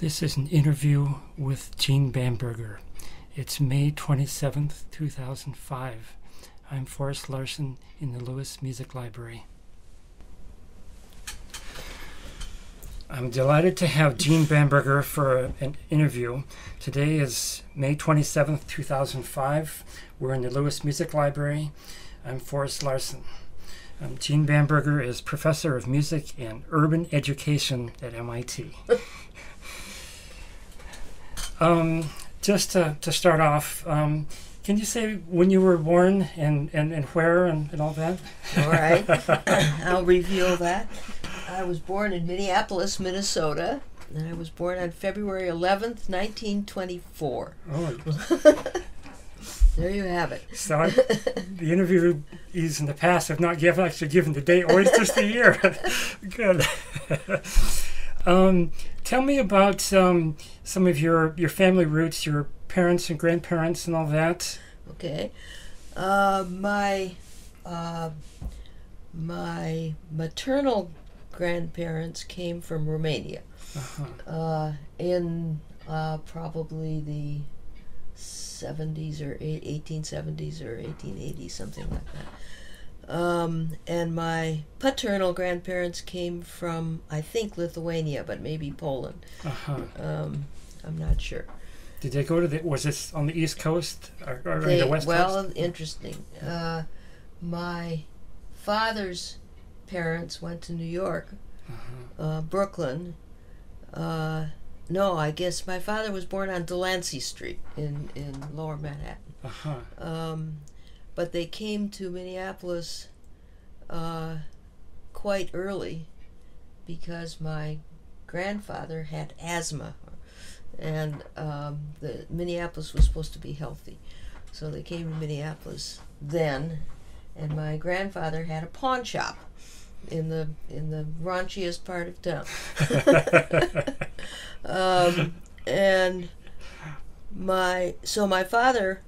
This is an interview with Jeanne Bamberger. It's May 27th, 2005. I'm Forrest Larson in the Lewis Music Library. I'm delighted to have Jeanne Bamberger for an interview. Today is May 27th, 2005. We're in the Lewis Music Library. I'm Forrest Larson. Um, Jeanne Bamberger is professor of music and urban education at MIT. Um, just to, to start off, um, can you say when you were born and, and, and where and, and all that? All right. I'll reveal that. I was born in Minneapolis, Minnesota, and I was born on February 11th, 1924. Oh, There you have it. so I, the interviewees in the past have not given, actually given the date or it's just the year. Good. Um, tell me about um, some of your, your family roots, your parents and grandparents and all that. Okay. Uh, my uh, my maternal grandparents came from Romania Uh-huh. uh, in uh, probably the 70s or eight- 1870s or 1880s, something like that. Um, and my paternal grandparents came from, I think, Lithuania, but maybe Poland. Uh-huh. Um, I'm not sure. Did they go to the, was this on the East Coast or, or They- the West well, Coast? interesting. Uh, my father's parents went to New York, Uh-huh. uh, Brooklyn. Uh, no, I guess my father was born on Delancey Street in, in Lower Manhattan. Uh-huh. Um, but they came to Minneapolis uh, quite early because my grandfather had asthma, and um, the Minneapolis was supposed to be healthy, so they came to Minneapolis then, and my grandfather had a pawn shop in the in the raunchiest part of town. um, and my so my father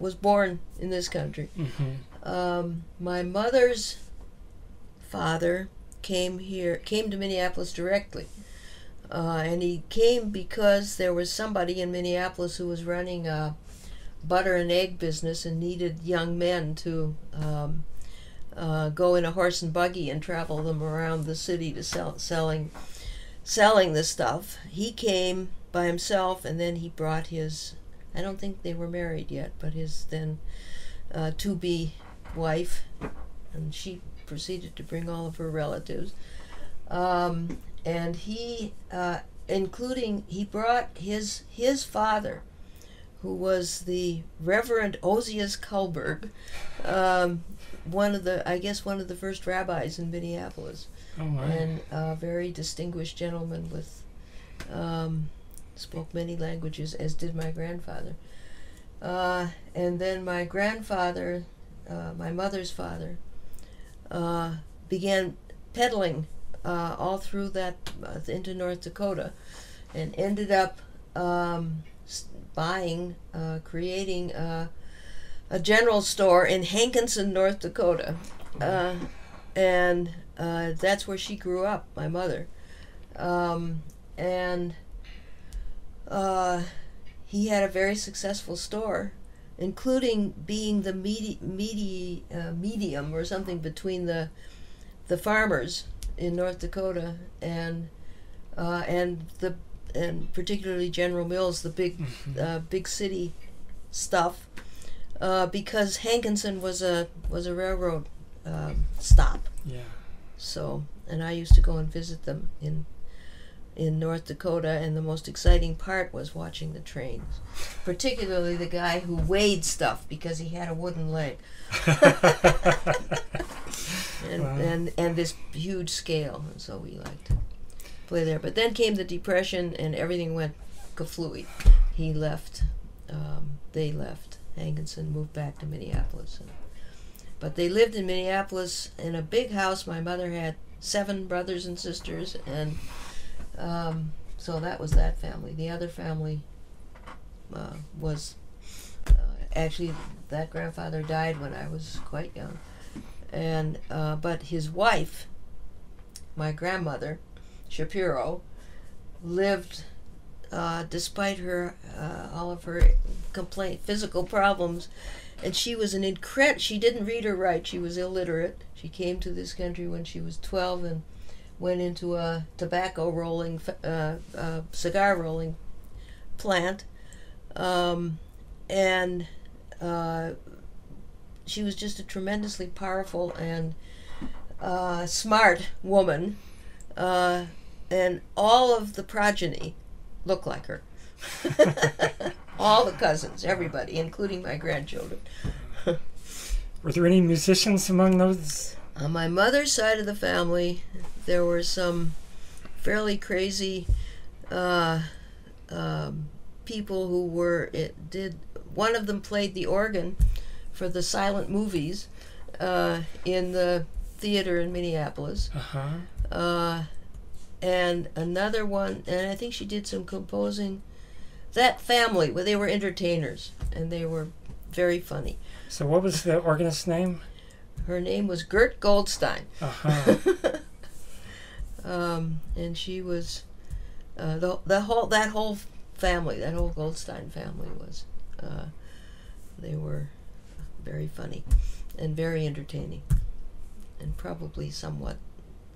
was born in this country. Mm-hmm. Um, my mother's father came here, came to Minneapolis directly, uh, and he came because there was somebody in Minneapolis who was running a butter and egg business and needed young men to um, uh, go in a horse and buggy and travel them around the city to sell selling selling the stuff. He came by himself, and then he brought his. I don't think they were married yet, but his then uh, to be wife, and she proceeded to bring all of her relatives. Um, and he, uh, including, he brought his his father, who was the Reverend Osius Kulberg, um, one of the, I guess, one of the first rabbis in Minneapolis Oh, my. and a very distinguished gentleman with um, spoke many languages, as did my grandfather. Uh, and then my grandfather, uh, my mother's father, uh, began peddling uh, all through that uh, into North Dakota, and ended up um, buying, uh, creating a general store in Hankinson, North Dakota, and that's where she grew up, my mother. Um, and uh, he had a very successful store, including being the medi- medi- uh, medium or something between the the farmers in North Dakota and uh, and the and particularly General Mills, the big Mhm. uh, big city stuff, uh, because Hankinson was a was a railroad um, stop. yeah. So, and I used to go and visit them in in North Dakota, and the most exciting part was watching the trains, particularly the guy who weighed stuff because he had a wooden leg, and Wow. and and this huge scale, and so we liked to play there. But then came the depression, and everything went kaflooey. He left. Um, they left. Hankinson moved back to Minneapolis. And, but they lived in Minneapolis in a big house. My mother had seven brothers and sisters, and um, so that was that family. The other family uh, was uh, actually that grandfather died when I was quite young, and uh, but his wife, my grandmother, Shapiro, lived uh, despite her uh, all of her complaint physical problems, and she was an incred. She didn't read or write. She was illiterate. She came to this country when she was twelve and went into a tobacco rolling, uh, uh, cigar rolling plant, um, and uh, she was just a tremendously powerful and uh, smart woman, uh, and all of the progeny look like her. all the cousins, everybody, including my grandchildren. Were there any musicians among those? On my mother's side of the family, there were some fairly crazy uh, um, people who were it did. One of them played the organ for the silent movies uh, in the theater in Minneapolis. Uh-huh. Uh, and another one, and I think she did some composing. That family, well, they were entertainers, and they were very funny. So, what was the organist's name? Her name was Gert Goldstein. Uh-huh. um, and she was uh, the the whole that whole family, that whole Goldstein family was. Uh, they were very funny and very entertaining, and probably somewhat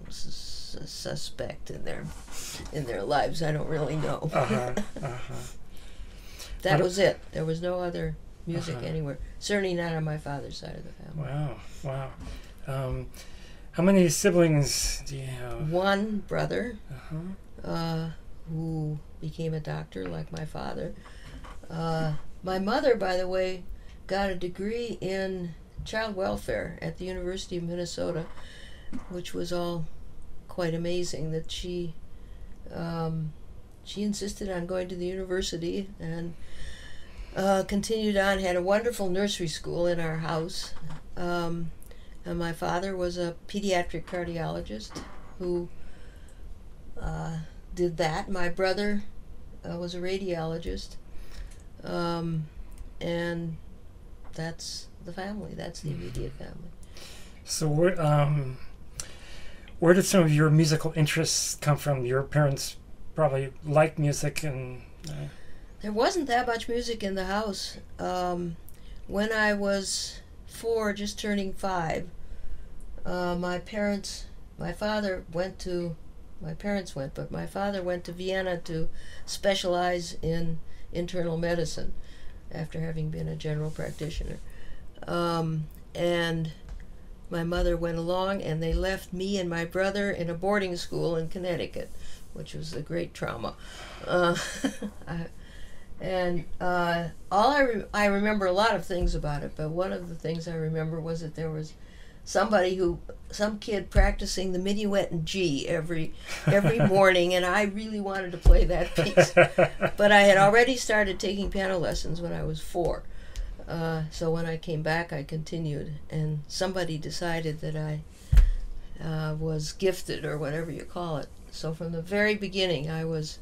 s- suspect in their in their lives. I don't really know. Uh-huh. Uh-huh. that was it. There was no other music Uh-huh. anywhere. Certainly not on my father's side of the family. Wow. Wow. Um, how many siblings do you have? One brother Uh-huh. uh, who became a doctor like my father. Uh, my mother, by the way, got a degree in child welfare at the University of Minnesota, which was all quite amazing that she um, she insisted on going to the university and uh, continued on. Had a wonderful nursery school in our house. Um, and my father was a pediatric cardiologist who uh, did that. My brother uh, was a radiologist, um, and that's the family. That's the immediate family. So, where, um, where did some of your musical interests come from? Your parents probably liked music, and uh, There wasn't that much music in the house. Um, when I was four, just turning five, uh, my parents, my father went to, my parents went, but my father went to Vienna to specialize in internal medicine after having been a general practitioner. Um, and my mother went along, and they left me and my brother in a boarding school in Connecticut, which was a great trauma. Uh, I, and uh, all I, re- I remember a lot of things about it, but one of the things I remember was that there was somebody who, some kid practicing the minuet in G every every morning, and I really wanted to play that piece. But I had already started taking piano lessons when I was four. Uh, so when I came back, I continued, and somebody decided that I uh, was gifted or whatever you call it. So from the very beginning, I was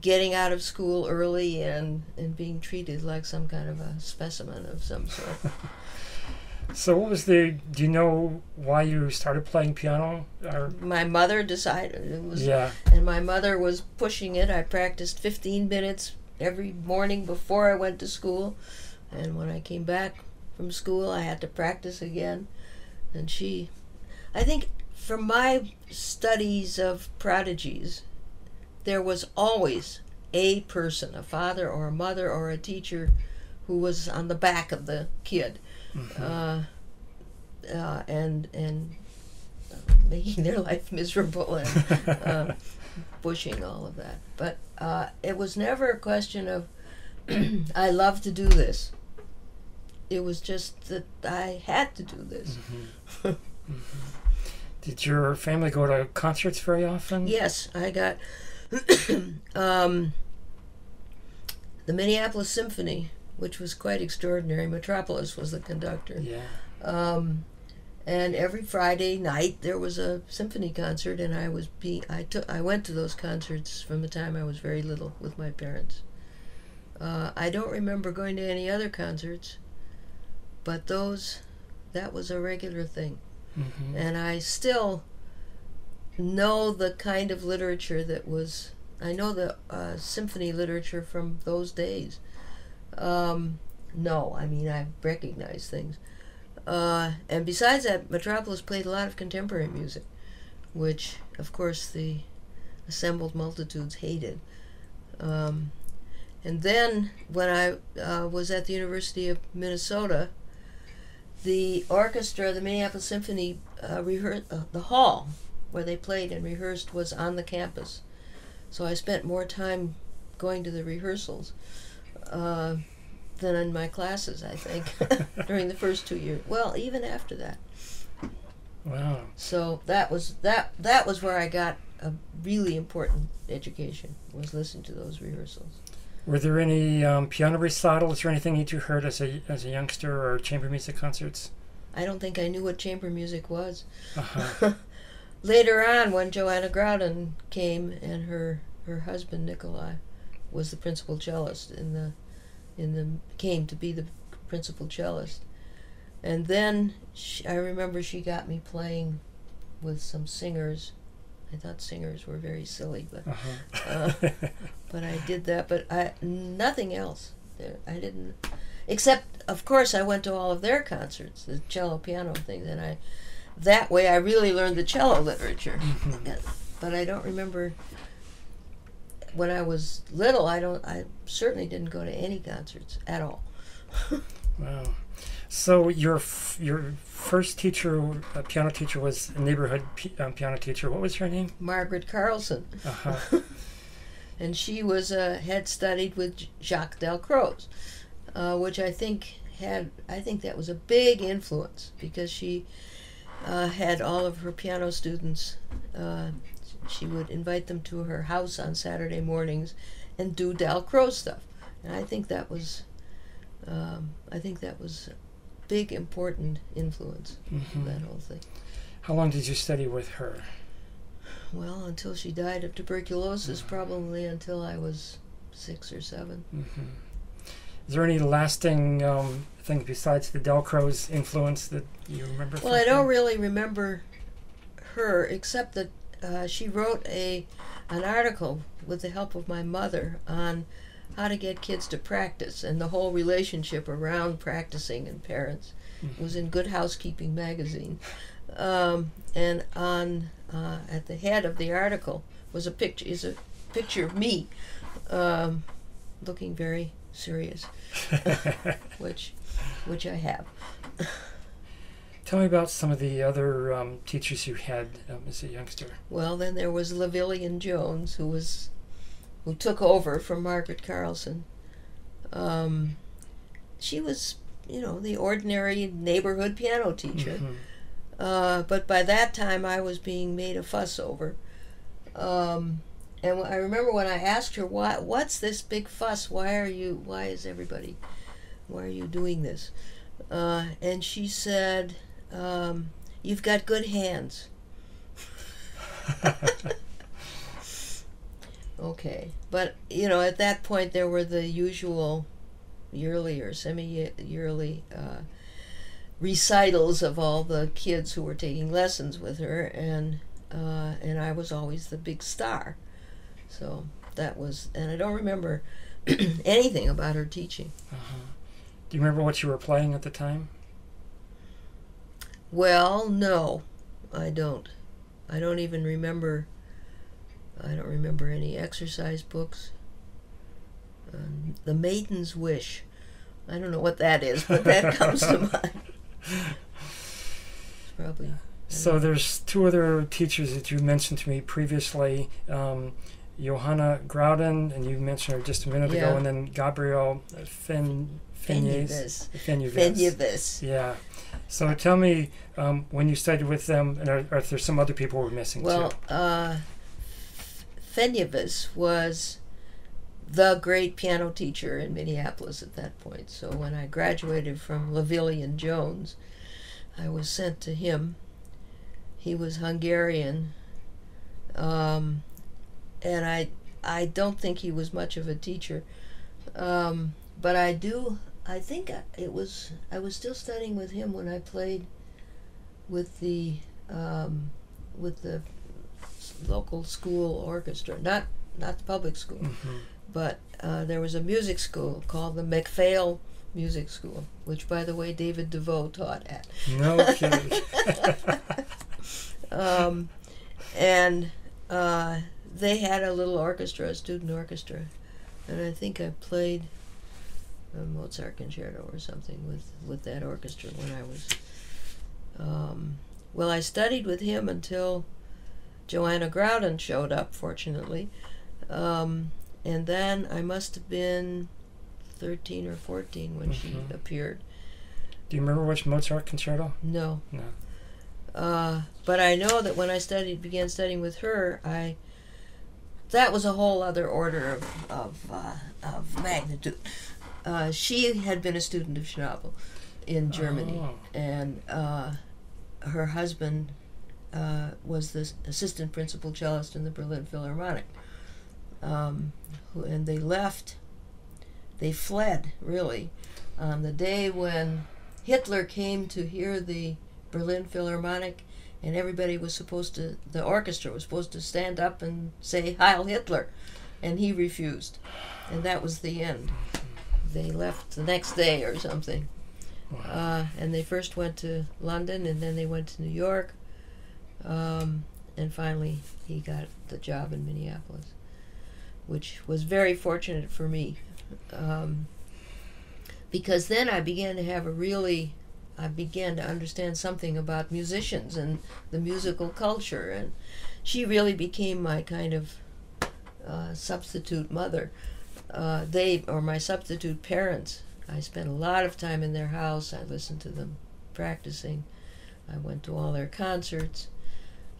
getting out of school early and, and being treated like some kind of a specimen of some sort. so what was the? Do you know why you started playing piano? Or my mother decided it was, yeah, and my mother was pushing it. I practiced 15 minutes every morning before I went to school, and when I came back from school, I had to practice again. And she, I think, from my studies of prodigies, there was always a person, a father or a mother or a teacher, who was on the back of the kid, Mhm. uh, uh, and and uh, making their life miserable and uh, pushing all of that. But uh, it was never a question of I love to do this. It was just that I had to do this. Mhm. Mhm. Did your family go to concerts very often? Yes, I got um, the Minneapolis Symphony, which was quite extraordinary. Mitropoulos was the conductor. Yeah. Um, and every Friday night there was a symphony concert, and I was be I took I went to those concerts from the time I was very little with my parents. Uh, I don't remember going to any other concerts, but those that was a regular thing, hmm and I still know the kind of literature that was I know the uh, symphony literature from those days. Um, no, I mean I recognize things. Uh, and besides that, Mitropoulos played a lot of contemporary music, which, of course, the assembled multitudes hated. Um, and then, when I uh, was at the University of Minnesota, the orchestra, the Minneapolis Symphony, uh, rehearsed uh, the hall where they played and rehearsed was on the campus. So I spent more time going to the rehearsals uh, than in my classes, I think, during the first two years. Well, even after that. Wow. So that was that that was where I got a really important education was listening to those rehearsals. Were there any um, piano recitals or anything that you heard as a as a youngster or chamber music concerts? I don't think I knew what chamber music was. Uh-huh. Later on, when Joanna Graudan came and her her husband Nikolai was the principal cellist in the in the came to be the principal cellist, and then she, I remember she got me playing with some singers. I thought singers were very silly, but Uh-huh. Uh, but I did that. But I nothing else. I didn't, except of course I went to all of their concerts, the cello piano things, and I that way I really learned the cello literature. Mhm. But I don't remember when I was little. I don't. I certainly didn't go to any concerts at all. Wow. So your f- your first teacher, uh, piano teacher, was a neighborhood um, piano teacher. What was her name? Margaret Carlson, Uh-huh. and she was uh, had studied with Jacques Dalcroze, uh, which I think had I think that was a big influence because she uh, had all of her piano students. Uh, she would invite them to her house on Saturday mornings and do Dalcroze stuff, and I think that was um, I think that was a big important influence Mhm. that whole thing. How long did you study with her? Well, until she died of tuberculosis, probably until I was six or seven. hmm Is there any lasting um, thing besides the Dalcroze influence that you remember? Well, I don't her? really remember her except that uh, she wrote a an article with the help of my mother on how to get kids to practice and the whole relationship around practicing and parents. It was in Good Housekeeping magazine, um, and on uh, at the head of the article was a picture is a picture of me, um, looking very serious, which which I have. Tell me about some of the other um, teachers you had um, as a youngster. Well, then there was Lavillian Jones, who was who took over from Margaret Carlson. Um, she was, you know, the ordinary neighborhood piano teacher, Mhm. uh, but by that time I was being made a fuss over. Um, and I remember when I asked her, "Why? What's this big fuss? Why are you? Why is everybody? Why are you doing this?" Uh, and she said, um, "You've got good hands." Okay, but you know, at that point there were the usual yearly or semi-yearly uh, recitals of all the kids who were taking lessons with her, and uh, and I was always the big star. So that was, and I don't remember anything about her teaching. Uh-huh. Do you remember what you were playing at the time? Well, no, I don't. I don't even remember. I don't remember any exercise books. Um, the Maiden's Wish. I don't know what that is, but that comes to mind. It's probably. So there's two other teachers that you mentioned to me previously. Um, Johanna Graudan, and you mentioned her just a minute Yeah. ago, and then Feniers. Fenyvis. Fenyvis. Fenyvis. Yeah. So tell me um, when you studied with them, and are, are there some other people we're missing Well, too? uh, Fenyvis was the great piano teacher in Minneapolis at that point. So when I graduated from Lavillian Jones, I was sent to him. He was Hungarian, um, and I I don't think he was much of a teacher, um, but I do. I think it was I was still studying with him when I played with the um, with the local school orchestra. Not not the public school, hmm but uh, there was a music school called the MacPhail Music School, which, by the way, David Deveau taught at. No kidding. um, and uh, they had a little orchestra, a student orchestra, and I think I played a Mozart concerto or something with with that orchestra when I was. Um, well, I studied with him until Joanna Graudan showed up, fortunately, um, and then I must have been thirteen or fourteen when Mhm. she appeared. Do you remember which Mozart concerto? No. No. Uh, but I know that when I studied, began studying with her, I that was a whole other order of of, uh, of magnitude. Uh, she had been a student of Schnabel in Germany, Oh. and uh, her husband uh, was the assistant principal cellist in the Berlin Philharmonic. Um, who, and they left. They fled really on the day when Hitler came to hear the Berlin Philharmonic, and everybody was supposed to, the orchestra was supposed to stand up and say Heil Hitler, and he refused, and that was the end. They left the next day or something, uh, and they first went to London, and then they went to New York, um, and finally he got the job in Minneapolis, which was very fortunate for me. Um, because then I began to have a really I began to understand something about musicians and the musical culture, and she really became my kind of uh, substitute mother. Uh, they or my substitute parents. I spent a lot of time in their house. I listened to them practicing. I went to all their concerts,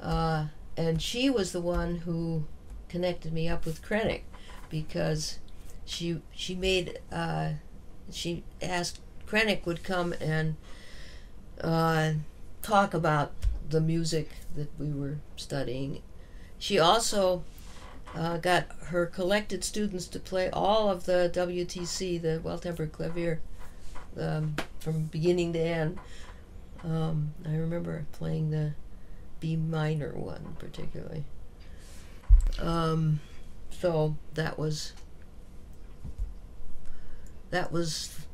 uh, and she was the one who connected me up with Krenek because she she made uh, she asked Krenek would come and uh, talk about the music that we were studying. She also uh, got her collected students to play all of the WTC, the Well Tempered Clavier, um, from beginning to end. Um, I remember playing the B minor one particularly. Um, so that was that was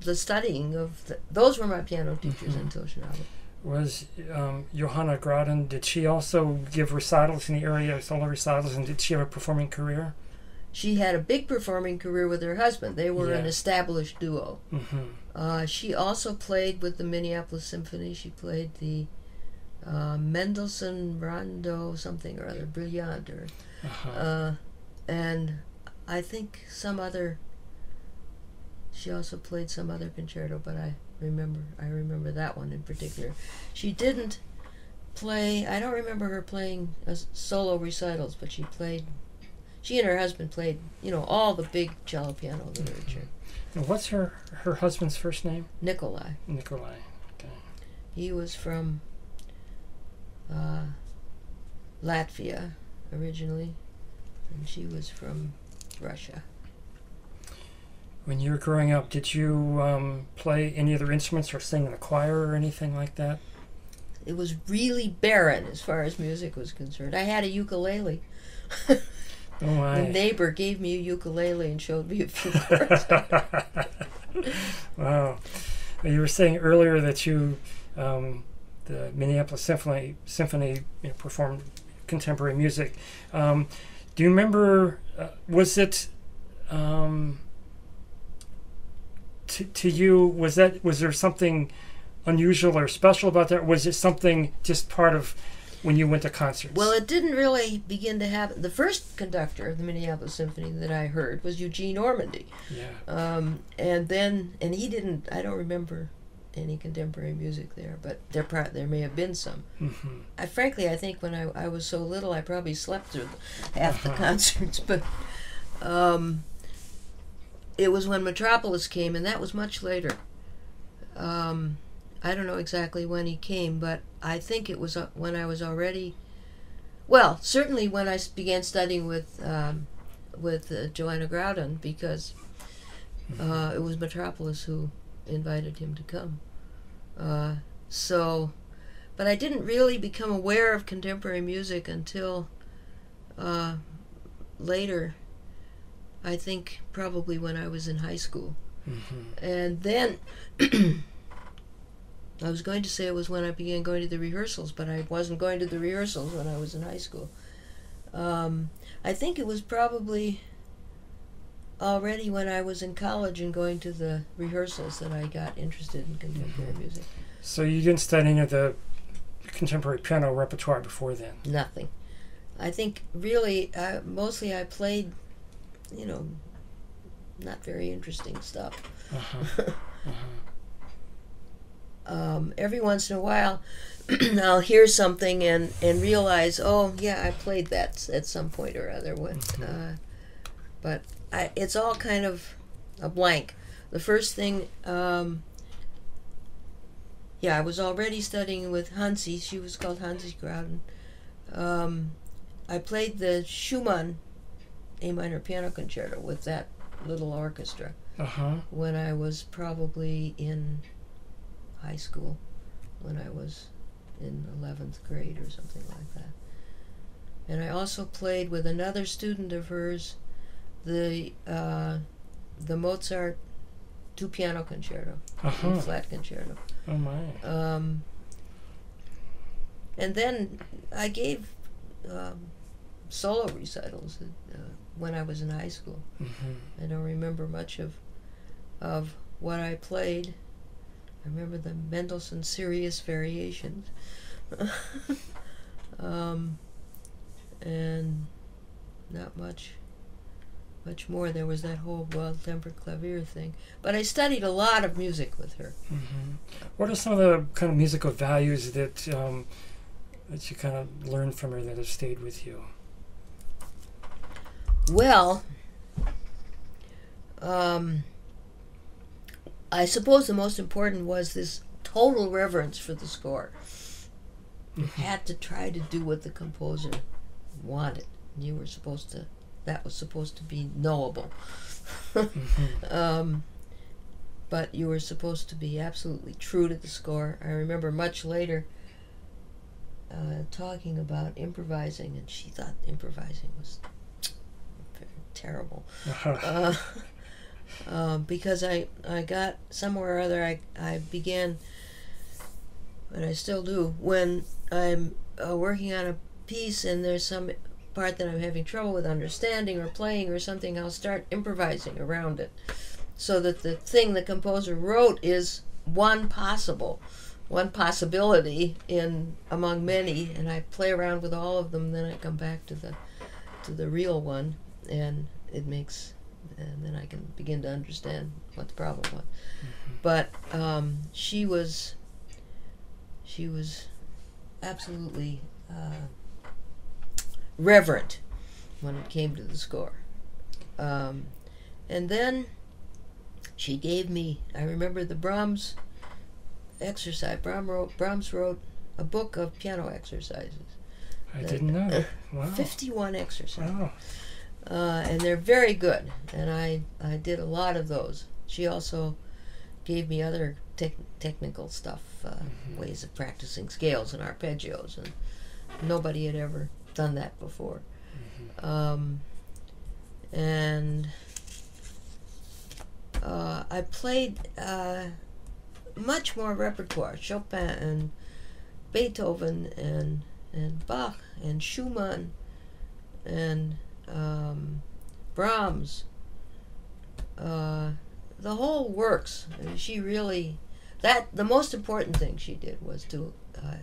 the studying of the, those were my piano teachers Mhm. until Schnabel. Was um, Johanna Graudan? did she also give recitals in the area, solo recitals, and did she have a performing career? She had a big performing career with her husband. They were an established duo. Mm-hmm. Uh, she also played with the Minneapolis Symphony. She played the uh, Mendelssohn Rondo something or other, Brilliant, or Uh-huh. uh, and I think some other. She also played some other concerto, but I remember I remember that one in particular. She didn't play. I don't remember her playing solo recitals, but she played. She and her husband played, you know, all the big cello piano literature. And what's her her husband's first name? Nikolai. Nikolai. Okay. He was from uh, Latvia originally, and she was from Russia. When you were growing up, did you um, play any other instruments or sing in a choir or anything like that? It was really barren as far as music was concerned. I had a ukulele. Oh my. The neighbor gave me a ukulele and showed me a few chords. wow. You were saying earlier that you, um, the Minneapolis Symphony, Symphony you know, performed contemporary music. Um, do you remember, uh, was it, um, to, to you, was that, was there something unusual or special about that? Was it something just part of when you went to concerts? Well, it didn't really begin to happen. The first conductor of the Minneapolis Symphony that I heard was Eugene Ormandy. yeah. Um, and then, and he didn't. I don't remember any contemporary music there, but there pro- there may have been some. hmm I frankly, I think when I, I was so little, I probably slept through half the Uh-huh. concerts. But um, it was when Mitropoulos came, and that was much later. Um, I don't know exactly when he came, but I think it was uh, when I was already. Well, certainly when I began studying with um, with uh, Joanna Graudan, because uh, it was Mitropoulos who invited him to come. Uh, so, but I didn't really become aware of contemporary music until uh, later. I think probably when I was in high school. Mm-hmm. And then I was going to say it was when I began going to the rehearsals, but I wasn't going to the rehearsals when I was in high school. Um, I think it was probably already when I was in college and going to the rehearsals that I got interested in contemporary Mhm. music. So you didn't study any of the contemporary piano repertoire before then. Nothing. I think really, uh, mostly I played, you know, not very interesting stuff. Uh-huh. Uh-huh. um, every once in a while I'll hear something and, and realize, oh yeah, I played that at some point or other. When, uh, but I, it's all kind of a blank. The first thing, um, yeah, I was already studying with Hansi. She was called Hansi Graudan. Um, I played the Schumann A minor piano concerto with that little orchestra Uh-huh. when I was probably in high school, when I was in 11th grade or something like that. And I also played with another student of hers the uh, the Mozart two piano concerto, Uh-huh. flat concerto. Oh my. Um, and then I gave um, solo recitals uh, when I was in high school. Mm-hmm. I don't remember much of of what I played. I remember the Mendelssohn Serious Variations. um, and not much much more. There was that whole well tempered clavier thing. But I studied a lot of music with her. Mm-hmm. What are some of the kind of musical values that um, that you kind of learned from her that have stayed with you? Well, um, I suppose the most important was this total reverence for the score. You Mhm. had to try to do what the composer wanted. You were supposed to, that was supposed to be knowable. Mhm. um, but you were supposed to be absolutely true to the score. I remember much later uh, talking about improvising, and she thought improvising was terrible. Uh, um, because I I got somewhere or other I I began and I still do when I'm uh, working on a piece and there's some part that I'm having trouble with understanding or playing or something I'll start improvising around it. So that the thing the composer wrote is one possible one possibility in among many and I play around with all of them then I come back to the to the real one and it makes and then I can begin to understand what the problem was. But um, she was, she was absolutely uh, reverent when it came to the score. Um, and then she gave me, I remember the Brahms exercise. Brahms wrote, Brahms wrote a book of piano exercises, I didn't know. that. Wow. 51 exercises Wow. Uh, and they're very good. And I I did a lot of those. She also gave me other tech technical stuff, uh, Mhm. ways of practicing scales and arpeggios, and nobody had ever done that before. Mhm. Um, and uh, I played uh, much more repertoire, Chopin and Beethoven and and Bach and Schumann and um, Brahms. Uh, the whole works. I mean, she really that the most important thing she did was to uh,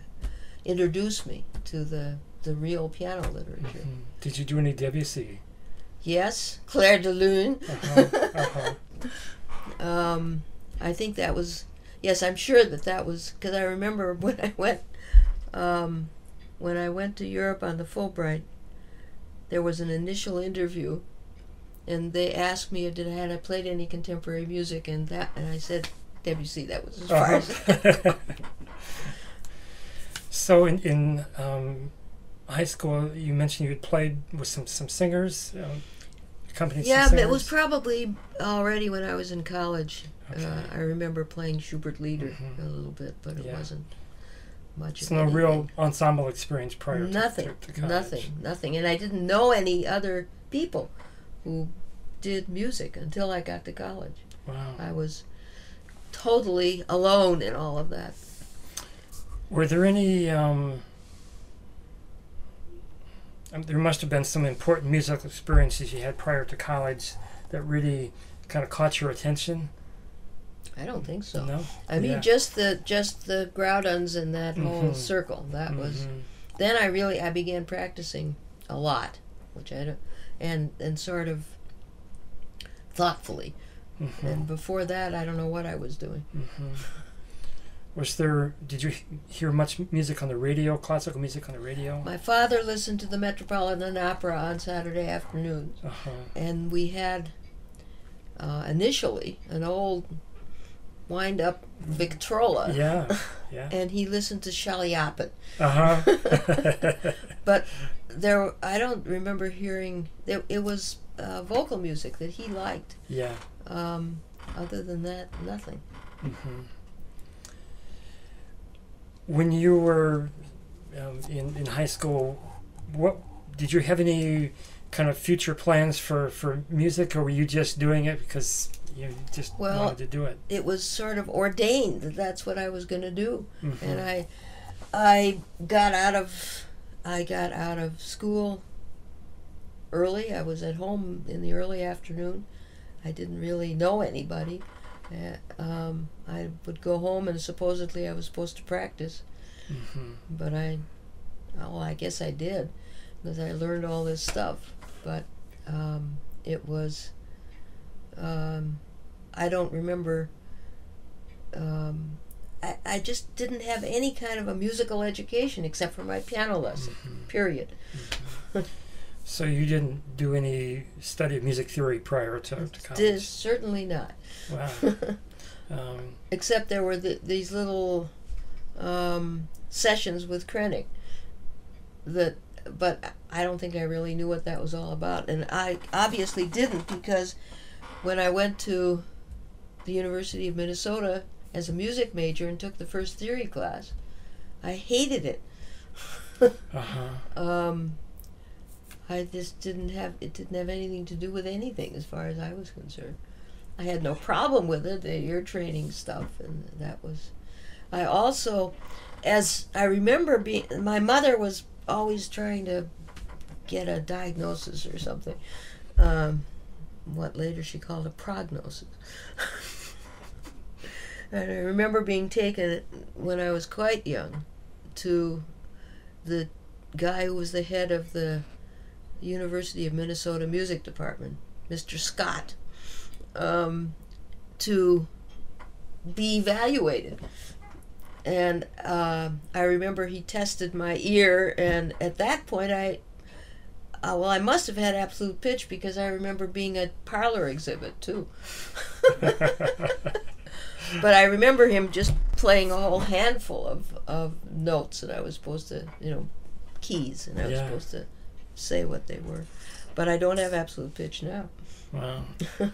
introduce me to the the real piano literature. Mhm. Did you do any Debussy? Yes, Clair de Lune. Uh-huh. Uh-huh. um, I think that was yes. I'm sure that that was because I remember when I went um, when I went to Europe on the Fulbright. There was an initial interview, and they asked me did I had I played any contemporary music, and that and I said Debussy. That was as far as Uh-huh. so in in um, high school, you mentioned you had played with some some singers, um, accompanied yeah, some but singers. it was probably already when I was in college. Okay. Uh, I remember playing Schubert Lieder Mhm. a little bit, but it Yeah. wasn't much. It's no anything. real ensemble experience prior nothing, to, to, to college. nothing, nothing, and I didn't know any other people who did music until I got to college. Wow. I was totally alone in all of that. Were there any? Um, um, there must have been some important musical experiences you had prior to college that really kind of caught your attention. I don't think so. No. I mean, Yeah. just the just the Graudans and that whole Mhm. circle. That was. Mhm. Then I really I began practicing a lot, which I don't, and and sort of thoughtfully. Mhm. And before that, I don't know what I was doing. Mhm. Was there? Did you hear much music on the radio? Classical music on the radio? My father listened to the Metropolitan Opera on Saturday afternoons, Uh huh. and we had uh, initially an old wind-up Victrola, Yeah. Yeah. and he listened to Chaliapin. Uh huh. But there, I don't remember hearing. There, it was uh, vocal music that he liked. yeah. Um, other than that, nothing. hmm When you were um, in in high school, what did you have any kind of future plans for for music, or were you just doing it because you just Well, wanted to do it? It was sort of ordained that that's what I was going to do, Mhm. and I, I got out of, I got out of school early. I was at home in the early afternoon. I didn't really know anybody. Uh, um, I would go home and supposedly I was supposed to practice, Mhm. but I, well, I guess I did, because I learned all this stuff. But um, it was, um, I don't remember. Um, I, I just didn't have any kind of a musical education except for my piano lesson. Mhm. Period. So you didn't do any study of music theory prior to, to Did, college? certainly not. Wow. Um, Except there were the, these little um, sessions with Krenek that, but I don't think I really knew what that was all about, and I obviously didn't because when I went to the University of Minnesota as a music major and took the first theory class, I hated it. uh-huh. um, I just didn't have it didn't have anything to do with anything as far as I was concerned. I had no problem with it, the ear training stuff, and that was. I also, as I remember being, my mother was always trying to get a diagnosis or something. Um, what later she called a prognosis. and I remember being taken when I was quite young to the guy who was the head of the University of Minnesota Music Department, Mr. Scott, um, to be evaluated. And uh, I remember he tested my ear, and at that point, I uh, well, I must have had absolute pitch because I remember being a parlor exhibit too. but I remember him just playing a whole handful of, of notes that I was supposed to, you know, keys, and I was Yeah. supposed to say what they were. But I don't have absolute pitch now. Wow.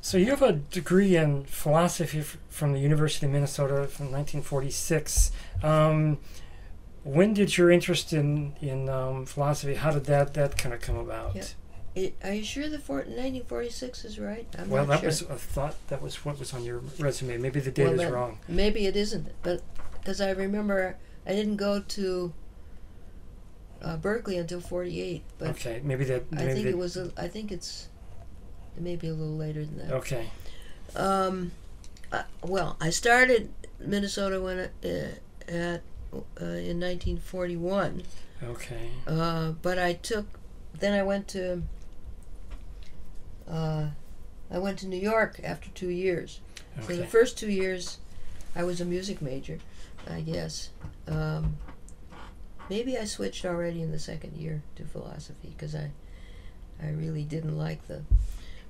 so you have a degree in philosophy from the University of Minnesota from 1946. Um, when did your interest in in um, philosophy? How did that that kind of come about? Yeah. It, are you sure the four, 1946 is right? I'm Well, not that sure. was I thought that was what was on your resume. Maybe the date Well, is wrong. Maybe it isn't, but because I remember I didn't go to uh, Berkeley until 48, but Okay, maybe that. I think it was. A, I think it's maybe a little later than that. Okay. Um, uh, well, I started Minnesota when uh, at uh, in 1941, Okay. uh, but I took. Then I went to. Uh, I went to New York after two years. Okay. So the first two years, I was a music major, I guess. Um, maybe I switched already in the second year to philosophy because I, I really didn't like the.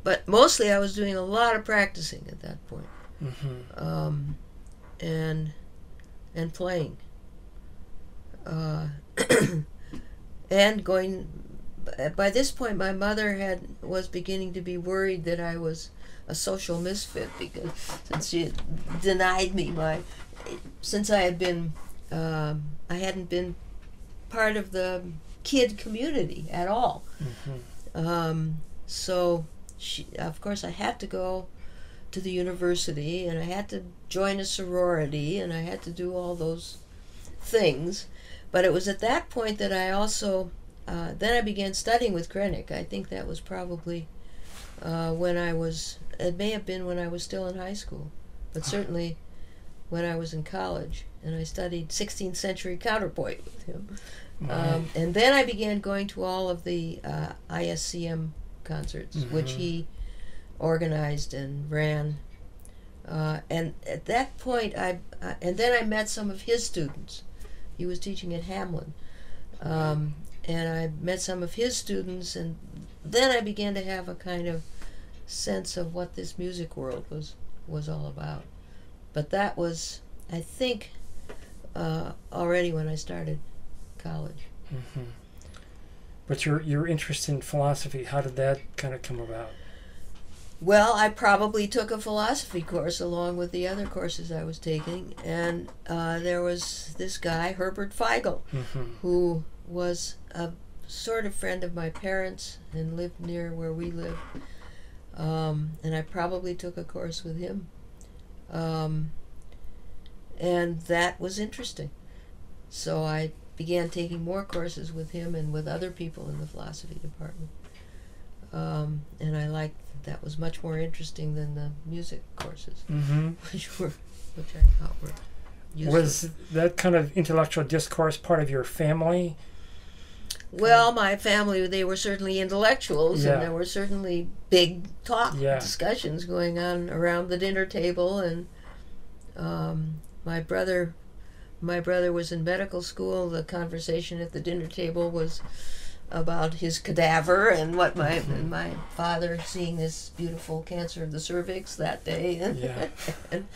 But mostly, I was doing a lot of practicing at that point, mm-hmm. um, and and playing. Uh, and going. By this point, my mother had was beginning to be worried that I was a social misfit because since she had denied me my since I had been um, I hadn't been part of the kid community at all. hmm Um, so, she, of course, I had to go to the university and I had to join a sorority and I had to do all those things. But it was at that point that I also, uh, then I began studying with Krenek. I think that was probably uh, when I was, it may have been when I was still in high school, but certainly when I was in college. And I studied 16th century counterpoint with him. Um, and then I began going to all of the uh, ISCM concerts, which Mhm. he organized and ran. Uh, and at that point, I uh, and then I met some of his students. He was teaching at Hamline, um, and I met some of his students, and then I began to have a kind of sense of what this music world was was all about. But that was, I think, uh, already when I started college. hmm But your your interest in philosophy, how did that kind of come about? Well, I probably took a philosophy course along with the other courses I was taking, and uh, there was this guy, Herbert Feigl, hmm who was a sort of friend of my parents and lived near where we live. Um, and I probably took a course with him. Um, and that was interesting. So I began taking more courses with him and with other people in the philosophy department. Um, and I liked that was much more interesting than the music courses, hmm which were which I thought were useless. Was that kind of intellectual discourse part of your family? Well, my family, they were certainly intellectuals, Yeah. and there were certainly big talk Yeah. discussions going on around the dinner table. And um, my brother, my brother was in medical school. The conversation at the dinner table was about his cadaver and what my Mhm. and my father seeing this beautiful cancer of the cervix that day, and, Yeah. and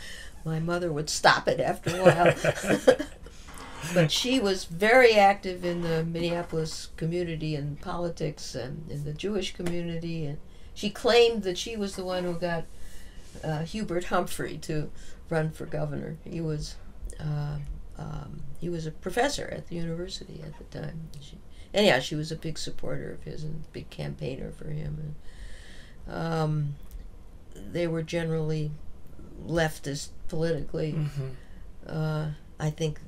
my mother would stop it after a while. but she was very active in the Minneapolis community and politics and in the Jewish community, and she claimed that she was the one who got uh, Hubert Humphrey to run for governor. He was uh, um, he was a professor at the university at the time. She, anyhow, she was a big supporter of his and a big campaigner for him. And, um, they were generally leftist politically. hmm Uh, I think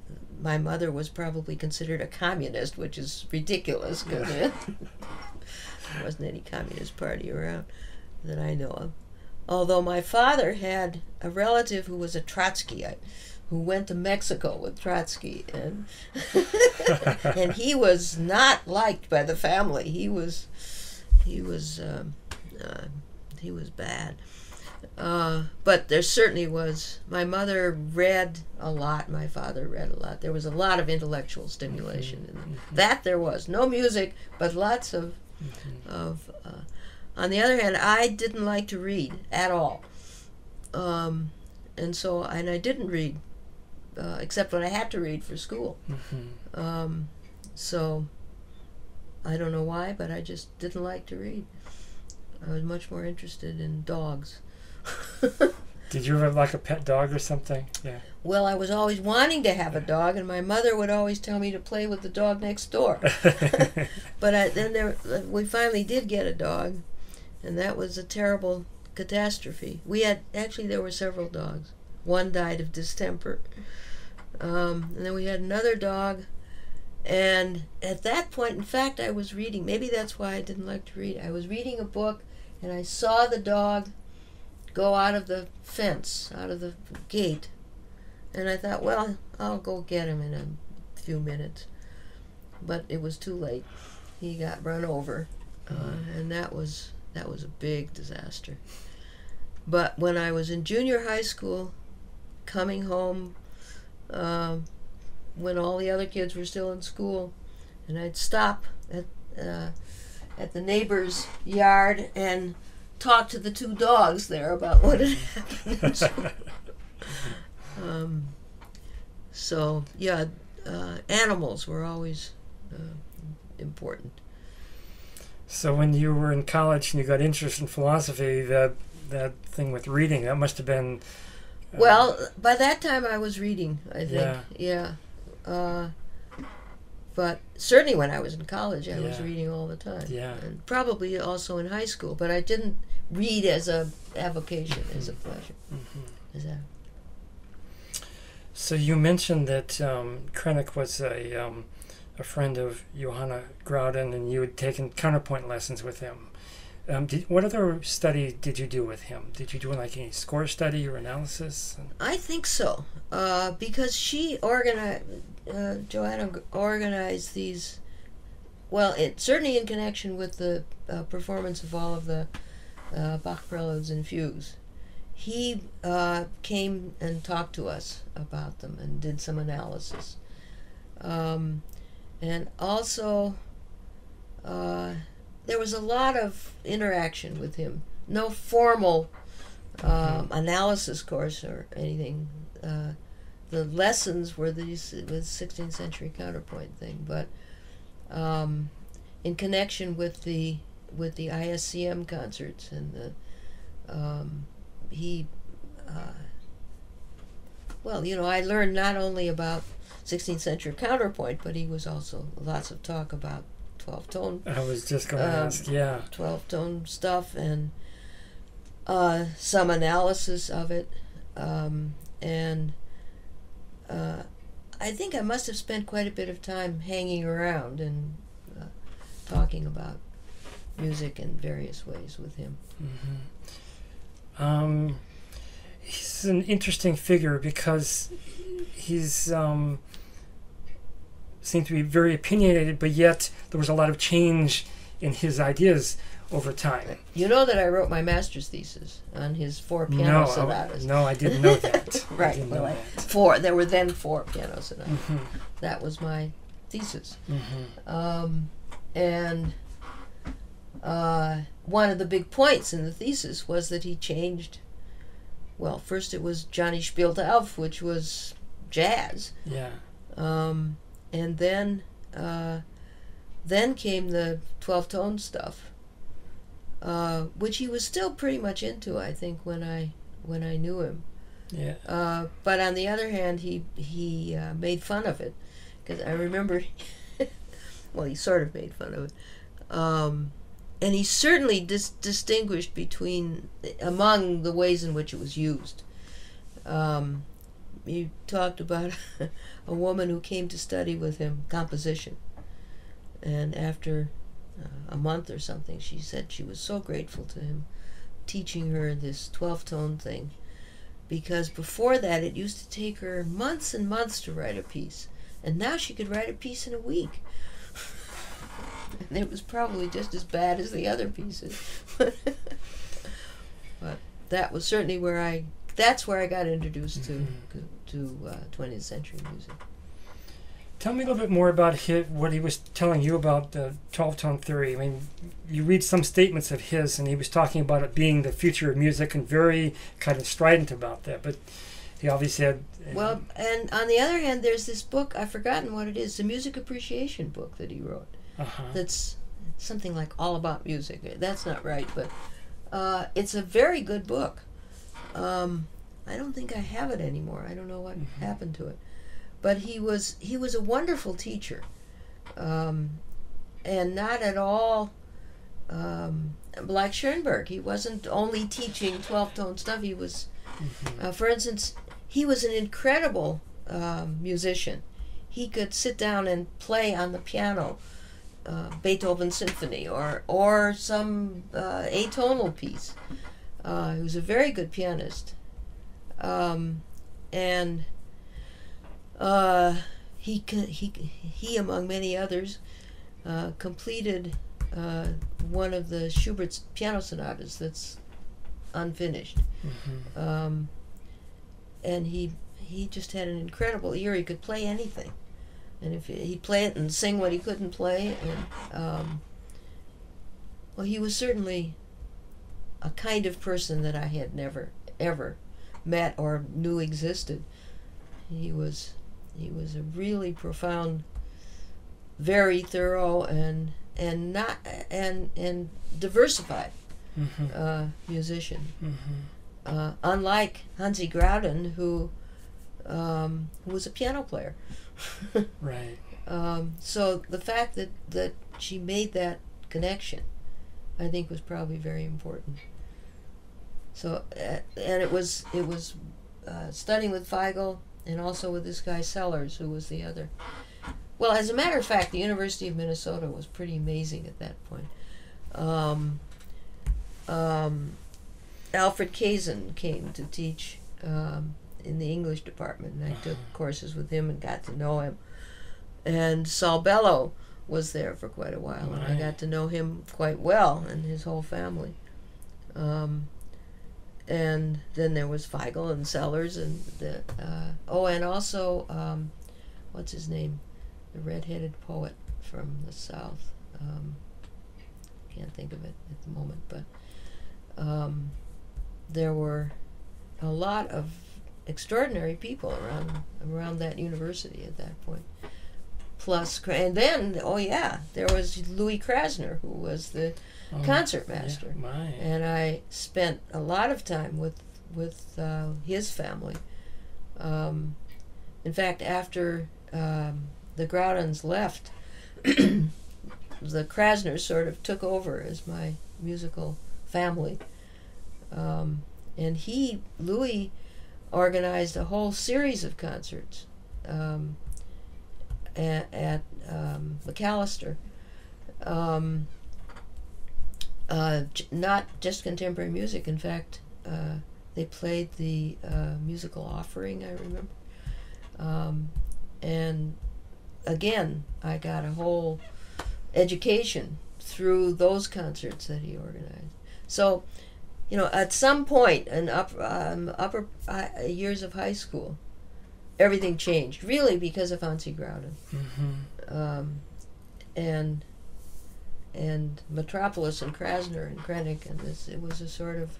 my mother was probably considered a communist, which is ridiculous because there wasn't any communist party around that I know of. Although my father had a relative who was a Trotskyite, who went to Mexico with Trotsky, and and he was not liked by the family. He was he was um, uh, he was bad. Uh, but there certainly was. My mother read a lot. My father read a lot. There was a lot of intellectual stimulation in them. That there was no music, but lots of of. Uh, on the other hand, I didn't like to read at all, um, and so and I didn't read, uh, except when I had to read for school. hmm Um, so I don't know why, but I just didn't like to read. I was much more interested in dogs. Did you ever have like a pet dog or something? Yeah. well, I was always wanting to have a dog, and my mother would always tell me to play with the dog next door. but I, then there, we finally did get a dog, and that was a terrible catastrophe. We had actually there were several dogs. One died of distemper, um, and then we had another dog. And at that point, in fact, I was reading. Maybe that's why I didn't like to read. I was reading a book, and I saw the dog go out of the fence, out of the gate, and I thought, well, I'll go get him in a few minutes. But it was too late. He got run over, uh, and that was that was a big disaster. But when I was in junior high school, coming home, um, when all the other kids were still in school, and I'd stop at uh, at the neighbor's yard and talk to the two dogs there about what had happened. school. um, so yeah, uh, animals were always uh, important. so when you were in college and you got interested in philosophy, that that thing with reading, that must have been. Uh, Well, by that time I was reading. I think. Yeah. Yeah. Uh, but certainly when I was in college, I was reading all the time. Yeah. and probably also in high school, but I didn't read as a avocation, as a pleasure. Mhm. As a, So you mentioned that um, Krenek was a um, a friend of Johanna Graudan, and you had taken counterpoint lessons with him. Um, did, what other study did you do with him? Did you do like any score study or analysis? I think so, uh, because she organized, uh, Joanna organized these. Well, it certainly in connection with the uh, performance of all of the uh, Bach preludes and fugues. He uh, came and talked to us about them and did some analysis, um, and also uh, there was a lot of interaction with him. No formal um, analysis course or anything. Uh, the lessons were these with 16th century counterpoint thing, but um, in connection with the with the ISCM concerts and the um, he uh, well, you know, I learned not only about 16th century counterpoint, but he was also lots of talk about 12 tone I was just going to Um, ask. Yeah. 12 tone stuff and uh, some analysis of it. Um, and uh, I think I must have spent quite a bit of time hanging around and uh, talking about music in various ways with him. hmm Um, he's an interesting figure because he's um, seemed to be very opinionated, but yet there was a lot of change in his ideas over time. You know that I wrote my master's thesis on his four piano No, I, sonatas. no, I didn't know that. Right, well, know I- that. Four. There were then four piano sonatas. hmm That was my thesis. hmm Um, and uh, one of the big points in the thesis was that he changed. Well, first it was Johnny spielt auf, which was jazz, Yeah. um, and then uh, then came the twelve tone stuff, uh, which he was still pretty much into. I think when I when I knew him. Yeah. Uh, but on the other hand, he he uh, made fun of it because I remember. well, he sort of made fun of it, um, and he certainly dis- distinguished between among the ways in which it was used. Um, he talked about a woman who came to study with him composition, and after uh, a month or something, she said she was so grateful to him teaching her this twelve tone thing. Because before that it used to take her months and months to write a piece. And now she could write a piece in a week. And it was probably just as bad as the other pieces. But that was certainly where i that's where i got introduced to Mhm. to uh, 20th century music Tell me a little bit more about his, what he was telling you about the 12 tone theory. I mean, you read some statements of his, and he was talking about it being the future of music and very kind of strident about that. But he obviously had. well and on the other hand there's this book i've forgotten what it is the music appreciation book that he wrote uh-huh. that's something like all about music. That's not right, but uh, it's a very good book. Um, I don't think I have it anymore. I don't know what Mhm. happened to it, but he was he was a wonderful teacher, um, and not at all um, like Schoenberg. He wasn't only teaching twelve tone stuff. He was, Mhm. uh, for instance, he was an incredible um, musician. He could sit down and play on the piano uh, Beethoven symphony or or some uh, atonal piece. Uh, he was a very good pianist, um, and uh, he he he among many others uh, completed uh, one of the Schubert's piano sonatas that's unfinished. Mhm. Um, and he he just had an incredible ear. He could play anything, and if he, he'd play it and sing what he couldn't play, and um, well, he was certainly a kind of person that I had never ever met or knew existed. He was he was a really profound, very thorough and and not and and diversified Mhm. uh, musician Mhm. uh, unlike Hansi Graudan, who um, who was a piano player. Right. Um, so the fact that, that she made that connection, I think, was probably very important. So, uh, and it was it was uh, studying with Feigl and also with this guy Sellars, who was the other. Well, as a matter of fact, the University of Minnesota was pretty amazing at that point. Um, um, Alfred Kazin came to teach um, in the English department, and I took courses with him and got to know him. And Saul Bellow was there for quite a while, and I got to know him quite well and his whole family. Um, and then there was Feigl and Sellars, and the uh, oh, and also um, what's his name, the red-headed poet from the South. Um, can't think of it at the moment, but um, there were a lot of extraordinary people around around that university at that point. Plus, and then oh yeah, there was Louis Krasner, who was the Um, concertmaster, Yeah, and I spent a lot of time with with uh, his family. Um, in fact, after um, the Graudans left, the Krasners sort of took over as my musical family. Um, and he, Louis, organized a whole series of concerts um, at, at um, Macalester. Um, uh, not just contemporary music. In fact, uh, they played the uh, musical offering. I remember, um, and again, I got a whole education through those concerts that he organized. So, you know, at some point in up, um, upper uh, years of high school, everything changed. Really, because of Hansi Graudan hmm um, and and Mitropoulos and Krasner and Krenek and this it was a sort of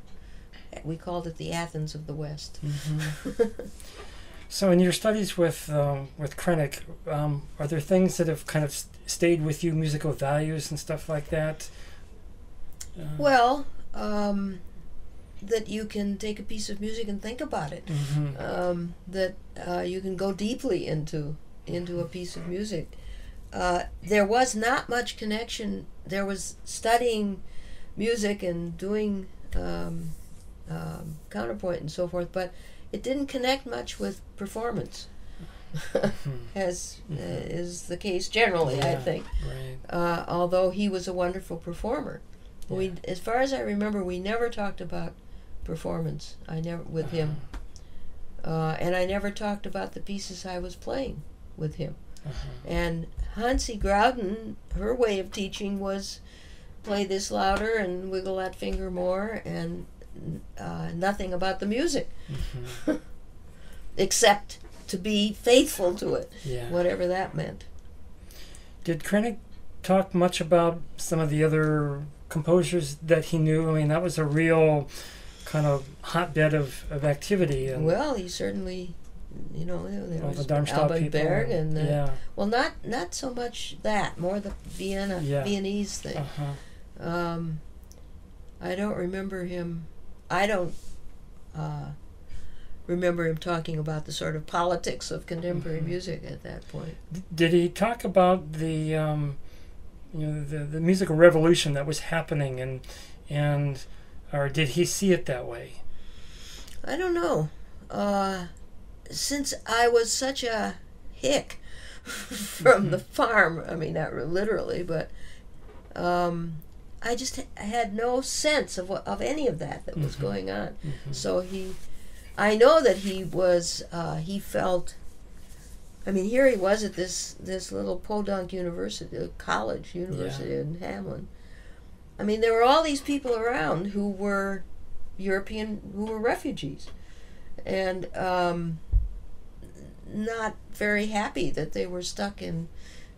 we called it the Athens of the West. hmm So, in your studies with um, with Krenek, um, are there things that have kind of st- stayed with you, musical values and stuff like that? Uh, well, um, that you can take a piece of music and think about it. mhm. Um, that uh, you can go deeply into into a piece of music. Uh, there was not much connection. There was studying music and doing um, um, counterpoint and so forth, but it didn't connect much with performance, Mhm. as uh, Mhm. is the case generally, I think. Right. Uh, although he was a wonderful performer, we, as far as I remember, we never talked about performance. I never with him, uh, and I never talked about the pieces I was playing with him. Uh-huh. And Hansi Graudan, her way of teaching was play this louder and wiggle that finger more, and uh, nothing about the music, Mhm. except to be faithful to it, Yeah. whatever that meant. Did Krenek talk much about some of the other composers that he knew? I mean, that was a real kind of hotbed of, of activity. And Well, he certainly, you know, there all the Darmstadt Alban people. Berg and uh, yeah. well, not not so much that, more the Vienna Yeah. Viennese thing. Uh-huh. Um, I don't remember him. I don't uh, remember him talking about the sort of politics of contemporary Mhm. music at that point. D- Did he talk about the um, you know the, the musical revolution that was happening and and or did he see it that way? I don't know. Uh, since I was such a hick from the farm, I mean, not literally, but um, I just ha- had no sense of what, of any of that that was Mhm. going on. Mhm. So he, I know that he was, uh, he felt. I mean, here he was at this this little podunk university, college university in Hamline. I mean, there were all these people around who were European, who were refugees, and um, not very happy that they were stuck in